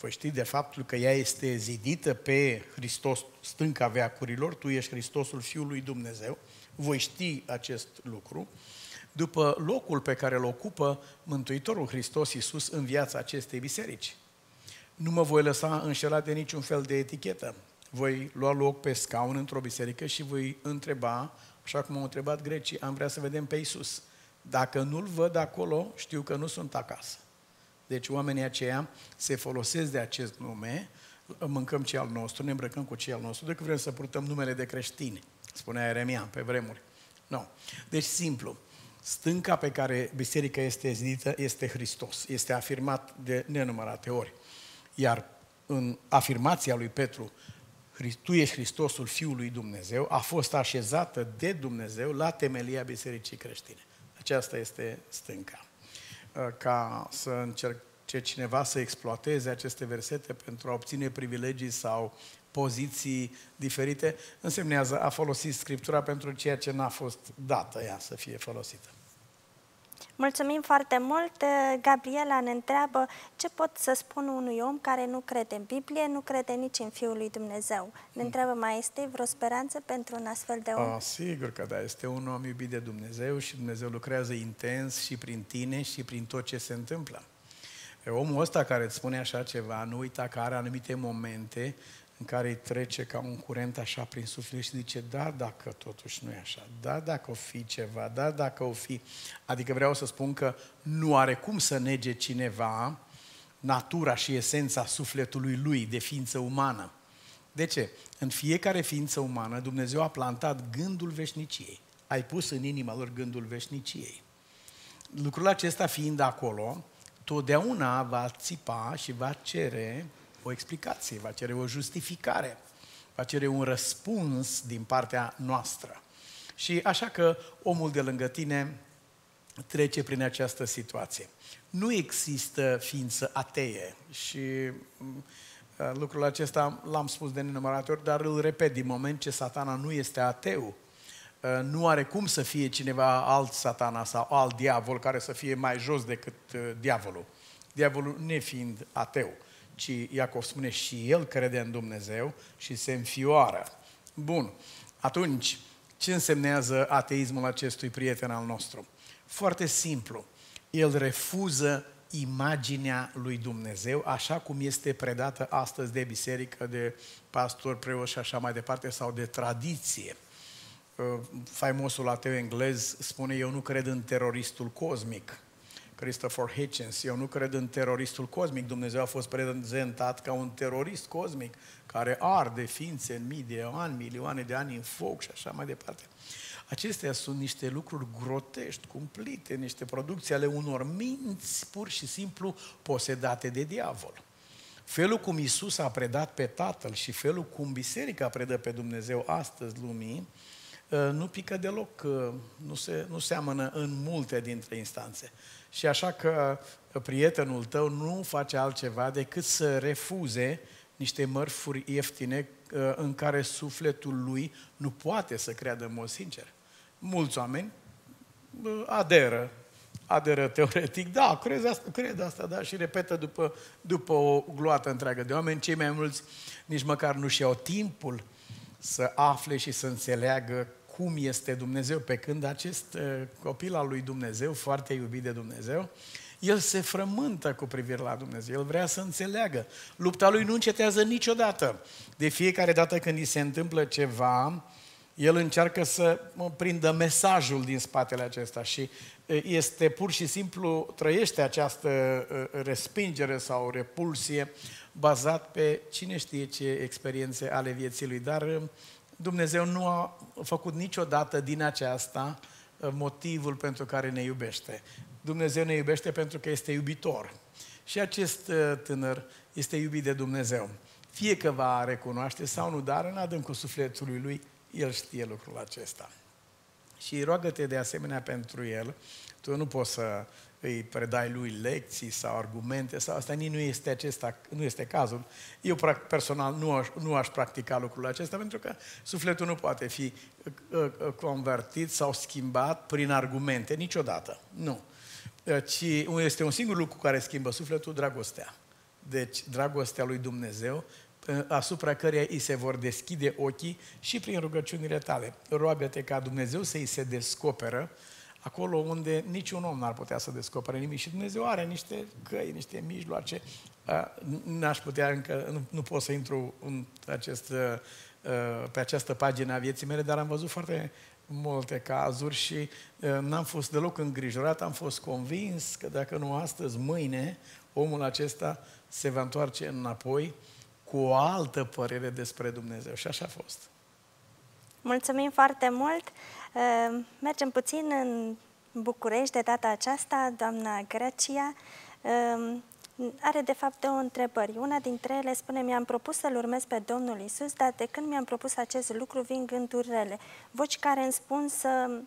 voi ști de faptul că ea este zidită pe Hristos, stânca veacurilor, tu ești Hristosul Fiului Dumnezeu, voi ști acest lucru, după locul pe care îl ocupă Mântuitorul Hristos Iisus în viața acestei biserici. Nu mă voi lăsa înșelat de niciun fel de etichetă. Voi lua loc pe scaun într-o biserică și voi întreba Așa cum au întrebat grecii, am vrea să vedem pe Isus. Dacă nu-L văd acolo, știu că nu sunt acasă. Deci oamenii aceia se folosesc de acest nume, mâncăm ce al nostru, ne îmbrăcăm cu ce al nostru, decât vrem să purtăm numele de creștini, spunea Eremia pe vremuri. Nu. No. Deci simplu. Stânca pe care biserica este zidită este Hristos. Este afirmat de nenumărate ori. Iar în afirmația lui Petru, tu ești Hristosul Fiului Dumnezeu, a fost așezată de Dumnezeu la temelia Bisericii creștine. Aceasta este stânca. Uh, ca să încerce cineva să exploateze aceste versete pentru a obține privilegii sau poziții diferite, însemnează a folosi Scriptura pentru ceea ce n-a fost dată ea să fie folosită. Mulțumim foarte mult. Gabriela ne întreabă ce pot să spun unui om care nu crede în Biblie, nu crede nici în Fiul lui Dumnezeu. Ne întreabă, mai este vreo speranță pentru un astfel de om? A, sigur că da, este un om iubit de Dumnezeu și Dumnezeu lucrează intens și prin tine și prin tot ce se întâmplă. Omul ăsta care îți spune așa ceva, nu uita că are anumite momente în care îi trece ca un curent așa prin suflet și zice, da, dacă totuși nu e așa, da, dacă o fi ceva, da, dacă o fi... Adică vreau să spun că nu are cum să nege cineva natura și esența sufletului lui de ființă umană. De ce? În fiecare ființă umană Dumnezeu a plantat gândul veșniciei. Ai pus în inima lor gândul veșniciei. Lucrul acesta fiind acolo, totdeauna va țipa și va cere o explicație, va cere o justificare, va cere un răspuns din partea noastră. Și așa că omul de lângă tine trece prin această situație. Nu există ființă atee și mm, lucrul acesta l-am spus de nenumărate ori, dar îl repet, din moment ce satana nu este ateu, nu are cum să fie cineva alt satana sau alt diavol care să fie mai jos decât diavolul. Diavolul nefiind ateu ci Iacov spune și el crede în Dumnezeu și se înfioară. Bun, atunci, ce însemnează ateismul acestui prieten al nostru? Foarte simplu. El refuză imaginea lui Dumnezeu, așa cum este predată astăzi de biserică, de pastor, preot și așa mai departe, sau de tradiție. Uh, faimosul ateu englez spune, eu nu cred în teroristul cosmic. Christopher Hitchens. Eu nu cred în teroristul cosmic. Dumnezeu a fost prezentat ca un terorist cosmic care arde ființe în mii de ani, milioane de ani în foc și așa mai departe. Acestea sunt niște lucruri grotești, cumplite, niște producții ale unor minți pur și simplu posedate de diavol. felul cum Isus a predat pe Tatăl și felul cum Biserica predă pe Dumnezeu astăzi lumii, uh, nu pică deloc, uh, nu se, nu seamănă în multe dintre instanțe. Și așa că prietenul tău nu face altceva decât să refuze niște mărfuri ieftine în care sufletul lui nu poate să creadă în mod sincer. Mulți oameni aderă aderă teoretic, da, cred asta, cred asta, da, și repetă după, după o gloată întreagă de oameni. Cei mai mulți nici măcar nu-și iau timpul să afle și să înțeleagă cum este Dumnezeu, pe când acest uh, copil al lui Dumnezeu, foarte iubit de Dumnezeu, el se frământă cu privire la Dumnezeu, el vrea să înțeleagă. Lupta lui nu încetează niciodată. De fiecare dată când îi se întâmplă ceva, el încearcă să prindă mesajul din spatele acesta și este pur și simplu, trăiește această respingere sau repulsie bazat pe cine știe ce experiențe ale vieții lui. Dar Dumnezeu nu a făcut niciodată din aceasta motivul pentru care ne iubește. Dumnezeu ne iubește pentru că este iubitor. Și acest tânăr este iubit de Dumnezeu. Fie că va recunoaște sau nu, dar în adâncul sufletului lui el știe lucrul acesta. Și roagă-te de asemenea pentru el. Tu nu poți să îi predai lui lecții sau argumente sau asta nici nu este, acesta, nu este cazul. Eu personal nu aș, nu aș practica lucrul acesta pentru că sufletul nu poate fi uh, uh, convertit sau schimbat prin argumente niciodată. Nu. Uh, ci este un singur lucru care schimbă sufletul, dragostea. Deci, dragostea lui Dumnezeu asupra căreia îi se vor deschide ochii și prin rugăciunile tale. Roagă-te ca Dumnezeu să îi se descoperă acolo unde niciun om n-ar putea să descopere nimic. Și Dumnezeu are niște căi, niște mijloace. N-aș putea încă, nu, nu pot să intru în acest, pe această pagină a vieții mele, dar am văzut foarte multe cazuri și n-am fost deloc îngrijorat, am fost convins că dacă nu astăzi, mâine, omul acesta se va întoarce înapoi cu o altă părere despre Dumnezeu. Și așa a fost. Mulțumim foarte mult! Ehm, mergem puțin în București de data aceasta, doamna Grecia ehm, are de fapt două întrebări. Una dintre ele spune, mi-am propus să-L urmez pe Domnul Isus, dar de când mi-am propus acest lucru vin gânduri rele, voci care îmi spun să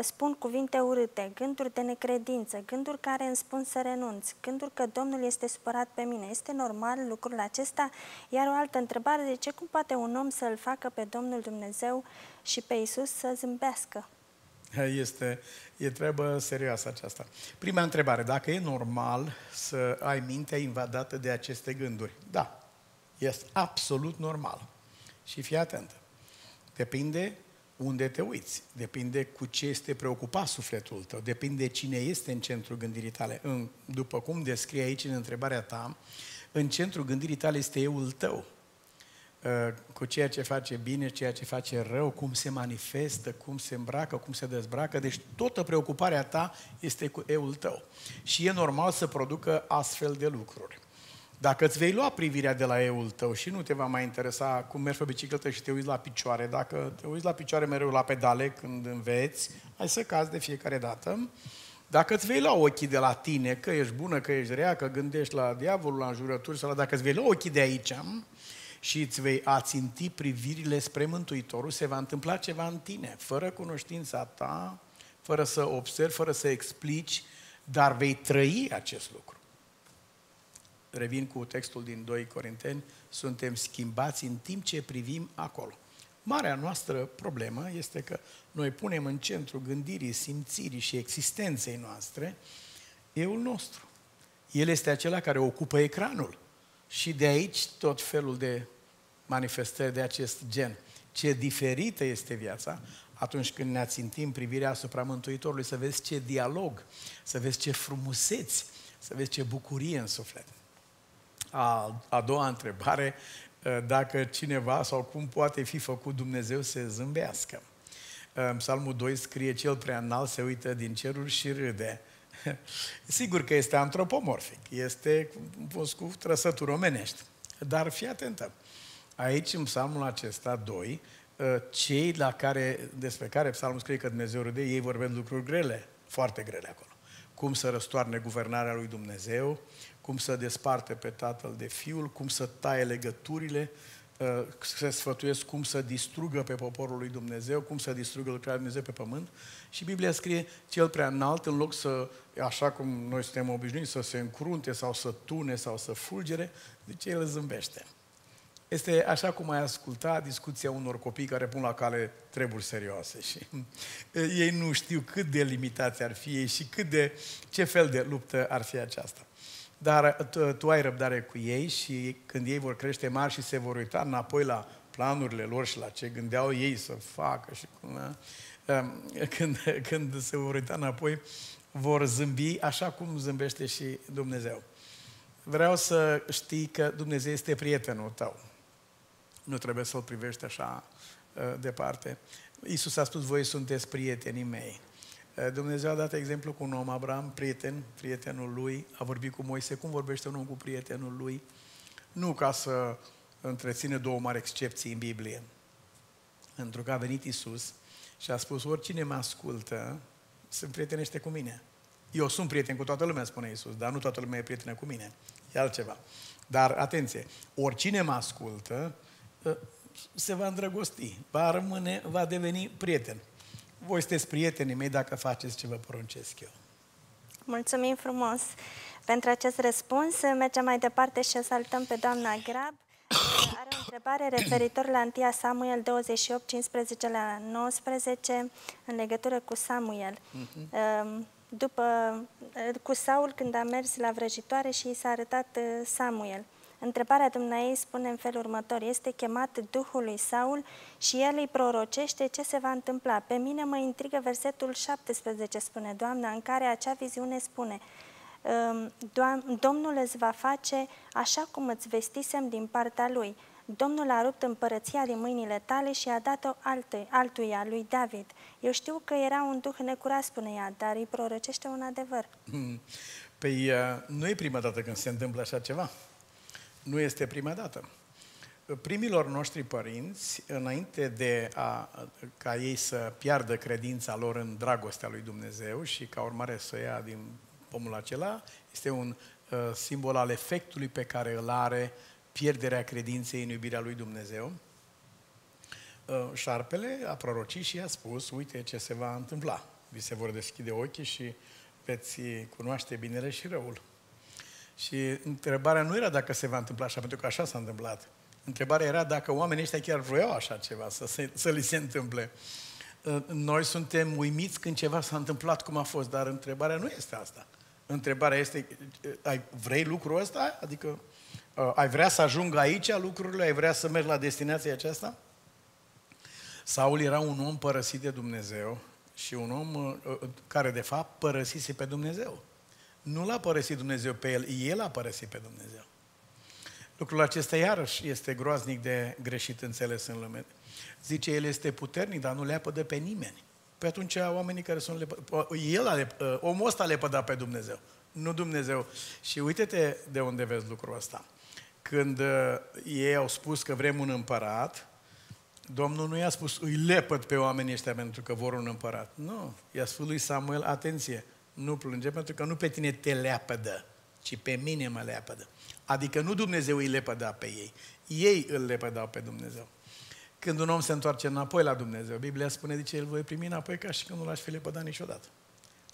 spun cuvinte urâte, gânduri de necredință, gânduri care îmi spun să renunț, gânduri că Domnul este supărat pe mine. Este normal lucrul acesta? Iar o altă întrebare, de ce cum poate un om să-L facă pe Domnul Dumnezeu și pe Isus să zâmbească? Este, e treabă serioasă aceasta. Prima întrebare, dacă e normal să ai mintea invadată de aceste gânduri? Da, este absolut normal. Și fii atent. Depinde unde te uiți, depinde cu ce este preocupat sufletul tău, depinde cine este în centrul gândirii tale. În, după cum descrie aici în întrebarea ta, în centrul gândirii tale este euul tău. Uh, cu ceea ce face bine, ceea ce face rău, cum se manifestă, cum se îmbracă, cum se dezbracă. Deci toată preocuparea ta este cu eul tău. Și e normal să producă astfel de lucruri. Dacă îți vei lua privirea de la eul tău și nu te va mai interesa cum mergi pe bicicletă și te uiți la picioare, dacă te uiți la picioare mereu la pedale când înveți, ai să cazi de fiecare dată. Dacă îți vei lua ochii de la tine, că ești bună, că ești rea, că gândești la diavolul, la înjurături, sau dacă îți vei lua ochii de aici, și îți vei aținti privirile spre Mântuitorul, se va întâmpla ceva în tine, fără cunoștința ta, fără să observi, fără să explici, dar vei trăi acest lucru. Revin cu textul din 2 Corinteni, suntem schimbați în timp ce privim acolo. Marea noastră problemă este că noi punem în centru gândirii, simțirii și existenței noastre eul nostru. El este acela care ocupă ecranul. Și de aici tot felul de manifestări de acest gen. Ce diferită este viața atunci când ne ațintim privirea asupra Mântuitorului, să vezi ce dialog, să vezi ce frumuseți, să vezi ce bucurie în suflet. A, a doua întrebare, dacă cineva sau cum poate fi făcut Dumnezeu să zâmbească. Psalmul 2 scrie, cel prea înalt se uită din ceruri și râde. Sigur că este antropomorfic, este cu trăsături omenești. Dar fii atentă, aici în psalmul acesta 2, ă, cei la care, despre care psalmul scrie că Dumnezeu râde, ei vorbesc lucruri grele, foarte grele acolo. Cum să răstoarne guvernarea lui Dumnezeu, cum să desparte pe tatăl de fiul, cum să taie legăturile, uh, se sfătuiesc cum să distrugă pe poporul lui Dumnezeu, cum să distrugă lucrarea lui Dumnezeu pe pământ. Și Biblia scrie cel prea înalt, în loc să, așa cum noi suntem obișnuiți, să se încrunte sau să tune sau să fulgere, zice, el zâmbește. Este așa cum ai asculta discuția unor copii care pun la cale treburi serioase și ei nu știu cât de limitați ar fi ei și cât de, ce fel de luptă ar fi aceasta. Dar tu, tu ai răbdare cu ei și când ei vor crește mari și se vor uita înapoi la planurile lor și la ce gândeau ei să facă și cum, um, când, când se vor uita înapoi, vor zâmbi așa cum zâmbește și Dumnezeu. Vreau să știi că Dumnezeu este prietenul tău. Nu trebuie să-L privești așa uh, departe. Iisus a spus, voi sunteți prietenii mei. Uh, Dumnezeu a dat exemplu cu un om, Abraham, prieten, prietenul lui, a vorbit cu Moise. Cum vorbește un om cu prietenul lui? Nu ca să întreține două mari excepții în Biblie. Pentru că a venit Iisus și a spus, oricine mă ascultă, se prietenește cu mine. Eu sunt prieten cu toată lumea, spune Iisus, dar nu toată lumea e prietenă cu mine. E altceva. Dar, atenție, oricine mă ascultă, se va îndrăgosti, va rămâne, va deveni prieten. Voi sunteți prietenii mei dacă faceți ce vă poruncesc eu. Mulțumim frumos pentru acest răspuns. Mergem mai departe și o saltăm pe doamna Grab. Are o întrebare referitor la 1 Samuel 28, 15 la 19, în legătură cu Samuel. Uh-huh. După, cu Saul, când a mers la vrăjitoare și i s-a arătat uh, Samuel. Întrebarea dumneai spune în felul următor, este chemat Duhul lui Saul și el îi prorocește ce se va întâmpla. Pe mine mă intrigă versetul 17, spune Doamna, în care acea viziune spune, Domnul îți va face așa cum îți vestisem din partea lui. Domnul a rupt împărăția din mâinile tale și a dat-o altuia, lui David. Eu știu că era un duh necurat, spune ea, dar îi prorăcește un adevăr. Păi nu e prima dată când se întâmplă așa ceva. Nu este prima dată. Primilor noștri părinți, înainte de a, ca ei să piardă credința lor în dragostea lui Dumnezeu și ca urmare să ia din pomul acela, este un uh, simbol al efectului pe care îl are pierderea credinței în iubirea lui Dumnezeu. Uh, șarpele a prorocit și a spus, uite ce se va întâmpla. Vi se vor deschide ochii și veți cunoaște binele și răul. Și întrebarea nu era dacă se va întâmpla așa, pentru că așa s-a întâmplat. Întrebarea era dacă oamenii ăștia chiar vroiau așa ceva, să, se, să li se întâmple. Noi suntem uimiți când ceva s-a întâmplat cum a fost, dar întrebarea nu este asta. Întrebarea este, ai, vrei lucrul ăsta? Adică ai vrea să ajungă aici lucrurile? Ai vrea să mergi la destinația aceasta? Saul era un om părăsit de Dumnezeu și un om care de fapt părăsise pe Dumnezeu. Nu l-a părăsit Dumnezeu pe el, el a părăsit pe Dumnezeu. Lucrul acesta iarăși este groaznic de greșit înțeles în lume. Zice, el este puternic, dar nu le apădă pe nimeni. Pe atunci oamenii care sunt lepă... el a lep... omul ăsta a lepădat pe Dumnezeu, nu Dumnezeu. Și uite-te de unde vezi lucrul ăsta. Când uh, ei au spus că vrem un împărat, Domnul nu i-a spus, îi lepăd pe oamenii ăștia pentru că vor un împărat. Nu, i-a spus lui Samuel, atenție, nu plânge pentru că nu pe tine te leapădă, ci pe mine mă leapădă. Adică nu Dumnezeu îi lepăda pe ei, ei îl lepădau pe Dumnezeu. Când un om se întoarce înapoi la Dumnezeu, Biblia spune, zice, el voi primi înapoi ca și când nu l-aș fi lepădat niciodată.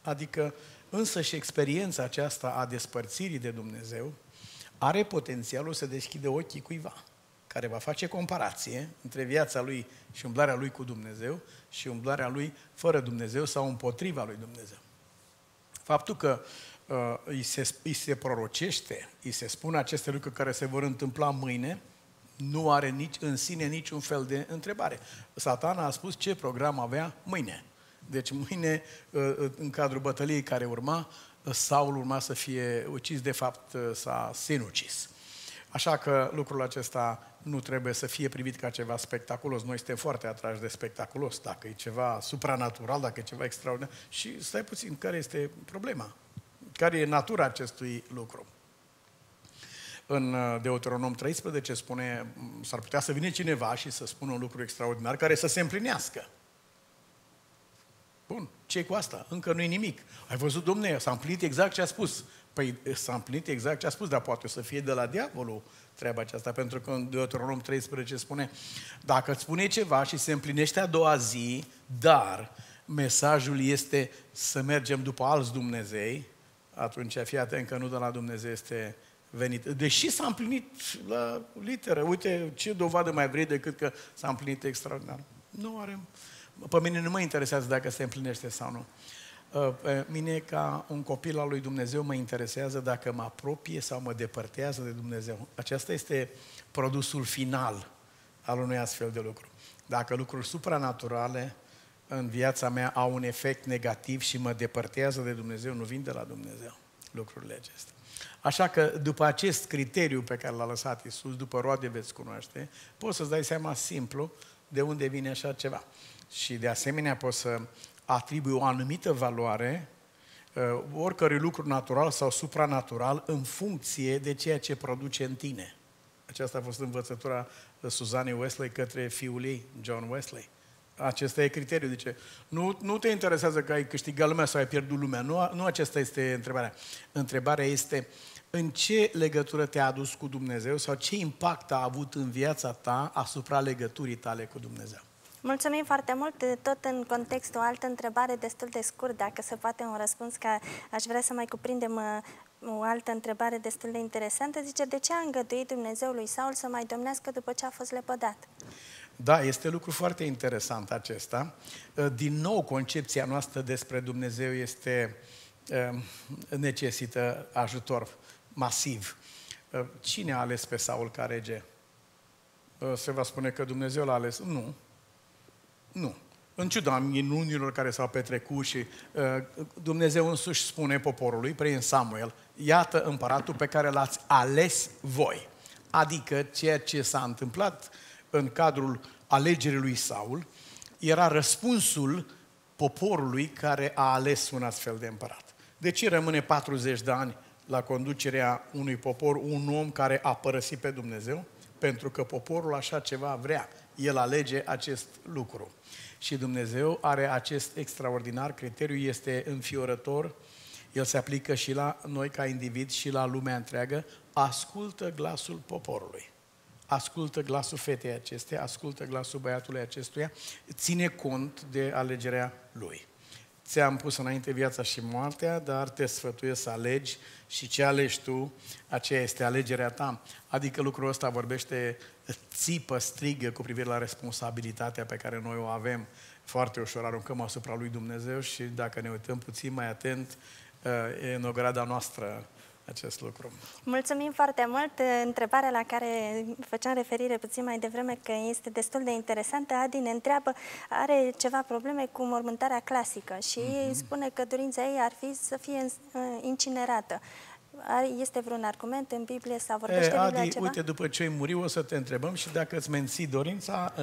Adică, însă și experiența aceasta a despărțirii de Dumnezeu are potențialul să deschide ochii cuiva care va face comparație între viața lui și umblarea lui cu Dumnezeu și umblarea lui fără Dumnezeu sau împotriva lui Dumnezeu. Faptul că uh, îi, se, îi se prorocește, îi se spun aceste lucruri care se vor întâmpla mâine, nu are nici în sine niciun fel de întrebare. Satana a spus ce program avea mâine. Deci mâine, uh, uh în cadrul bătăliei care urma, uh, Saul urma să fie ucis, de fapt uh, s-a sinucis. Așa că lucrul acesta nu trebuie să fie privit ca ceva spectaculos. Noi suntem foarte atrași de spectaculos, dacă e ceva supranatural, dacă e ceva extraordinar. Și stai puțin, care este problema? Care e natura acestui lucru? În uh, Deuteronom 13 spune, s-ar putea să vină cineva și să spună un lucru extraordinar care să se împlinească. Bun, ce cu asta? Încă nu e nimic. Ai văzut, domne, s-a împlinit exact ce a spus Păi s-a împlinit exact ce a spus, dar poate să fie de la diavolul treaba aceasta, pentru că în Deuteronom 13 spune, dacă îți spune ceva și se împlinește a doua zi, dar mesajul este să mergem după alți Dumnezei, atunci fii atent că nu de la Dumnezeu este venit. Deși s-a împlinit la literă, uite ce dovadă mai vrei decât că s-a împlinit extraordinar. Nu are... Pe mine nu mă interesează dacă se împlinește sau nu. Uh, pe mine, ca un copil al lui Dumnezeu, mă interesează dacă mă apropie sau mă depărtează de Dumnezeu. Acesta este produsul final al unui astfel de lucru. Dacă lucruri supranaturale în viața mea au un efect negativ și mă depărtează de Dumnezeu, nu vin de la Dumnezeu lucrurile acestea. Așa că după acest criteriu pe care l-a lăsat Isus, după roade veți cunoaște, poți să-ți dai seama simplu de unde vine așa ceva. Și de asemenea poți să atribui o anumită valoare uh, oricărui lucru natural sau supranatural în funcție de ceea ce produce în tine. Aceasta a fost învățătura Suzanne Wesley către fiul ei, John Wesley. Acesta e criteriul. Zice, nu, nu te interesează că ai câștigat lumea sau ai pierdut lumea. Nu, nu aceasta este întrebarea. Întrebarea este în ce legătură te-a adus cu Dumnezeu sau ce impact a avut în viața ta asupra legăturii tale cu Dumnezeu. Mulțumim foarte mult, tot în contextul o altă întrebare destul de scurt, dacă se poate un răspuns, că aș vrea să mai cuprindem uh, o altă întrebare destul de interesantă. Zice, de ce a îngăduit Dumnezeu lui Saul să mai domnească după ce a fost lepădat? Da, este lucru foarte interesant acesta. Uh, din nou, concepția noastră despre Dumnezeu este uh, necesită ajutor masiv. Cine a ales pe Saul ca rege? Se va spune că Dumnezeu l-a ales? Nu. Nu. În ciuda minunilor care s-au petrecut și uh, Dumnezeu însuși spune poporului, prin Samuel, iată împăratul pe care l-ați ales voi. Adică ceea ce s-a întâmplat în cadrul alegerii lui Saul era răspunsul poporului care a ales un astfel de împărat. De ce rămâne 40 de ani la conducerea unui popor un om care a părăsit pe Dumnezeu? Pentru că poporul așa ceva vrea. El alege acest lucru. Și Dumnezeu are acest extraordinar criteriu, este înfiorător, el se aplică și la noi ca individ și la lumea întreagă, ascultă glasul poporului. Ascultă glasul fetei acesteia, ascultă glasul băiatului acestuia, ține cont de alegerea lui. Ți-am pus înainte viața și moartea, dar te sfătuiesc să alegi și ce alegi tu, aceea este alegerea ta. Adică lucrul ăsta vorbește, țipă, strigă cu privire la responsabilitatea pe care noi o avem. Foarte ușor aruncăm asupra lui Dumnezeu și dacă ne uităm puțin mai atent, e în ograda noastră acest lucru. Mulțumim foarte mult. Întrebarea la care făceam referire puțin mai devreme, că este destul de interesantă, Adi ne întreabă, are ceva probleme cu mormântarea clasică și mm-hmm. spune că dorința ei ar fi să fie incinerată. Este vreun argument în Biblie sau vorbește e, Biblia Adi, ceva? uite, după ce ai muri, o să te întrebăm și dacă îți menții dorința,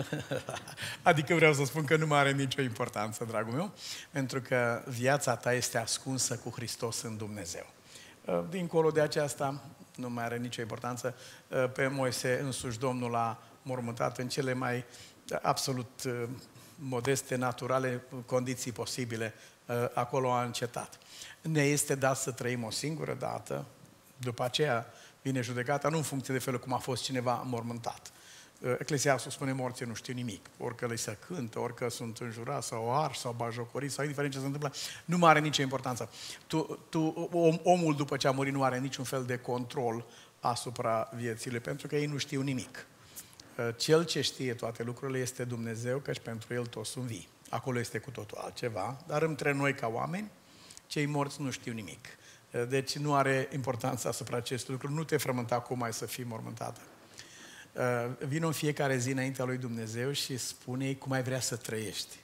adică vreau să spun că nu mai are nicio importanță, dragul meu, pentru că viața ta este ascunsă cu Hristos în Dumnezeu. Uh, dincolo de aceasta, nu mai are nicio importanță, uh, pe Moise însuși Domnul a mormântat în cele mai uh, absolut modeste, naturale condiții posibile. Acolo a încetat. Ne este dat să trăim o singură dată, după aceea vine judecata, nu în funcție de felul cum a fost cineva mormântat. Eclesiastul spune morții nu știu nimic. Orică le se cântă, orică sunt înjurați sau ars sau bajocoriți sau indiferent ce se întâmplă, nu mai are nicio importanță. Tu, tu, om, omul după ce a murit nu are niciun fel de control asupra vieții pentru că ei nu știu nimic. Cel ce știe toate lucrurile este Dumnezeu, căci pentru El toți sunt vii. Acolo este cu totul altceva, dar între noi ca oameni, cei morți nu știu nimic. Deci nu are importanță asupra acestui lucru. Nu te frământa cum ai să fii mormântată. Uh, vină în fiecare zi înaintea lui Dumnezeu și spune cum ai vrea să trăiești.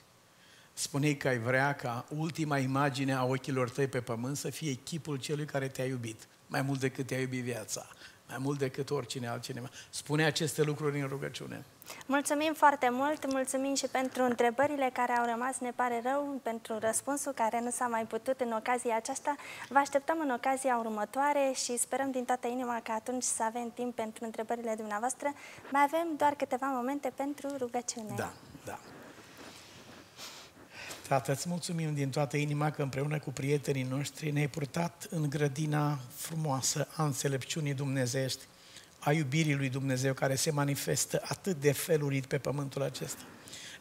spune că ai vrea ca ultima imagine a ochilor tăi pe pământ să fie chipul celui care te-a iubit, mai mult decât te-a iubit viața mai mult decât oricine altcineva. Spune aceste lucruri în rugăciune. Mulțumim foarte mult, mulțumim și pentru întrebările care au rămas, ne pare rău, pentru răspunsul care nu s-a mai putut în ocazia aceasta. Vă așteptăm în ocazia următoare și sperăm din toată inima că atunci să avem timp pentru întrebările dumneavoastră. Mai avem doar câteva momente pentru rugăciune. Da, da. Tată, îți mulțumim din toată inima că împreună cu prietenii noștri ne-ai purtat în grădina frumoasă a înțelepciunii dumnezeiești, a iubirii lui Dumnezeu care se manifestă atât de felurit pe pământul acesta.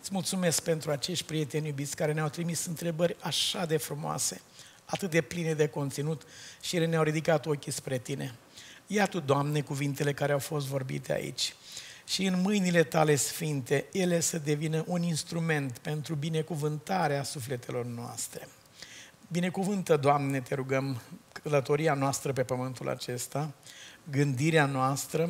Îți mulțumesc pentru acești prieteni iubiți care ne-au trimis întrebări așa de frumoase, atât de pline de conținut și ele ne-au ridicat ochii spre Tine. Ia Tu, Doamne, cuvintele care au fost vorbite aici și în mâinile Tale sfinte ele să devină un instrument pentru binecuvântarea sufletelor noastre. Binecuvântă, Doamne, te rugăm, călătoria noastră pe pământul acesta, gândirea noastră,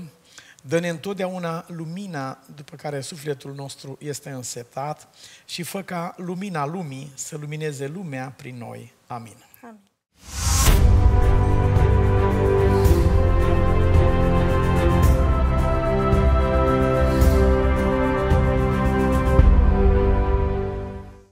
Dă-ne întotdeauna lumina după care sufletul nostru este însetat și fă ca lumina lumii să lumineze lumea prin noi. Amin. Amin.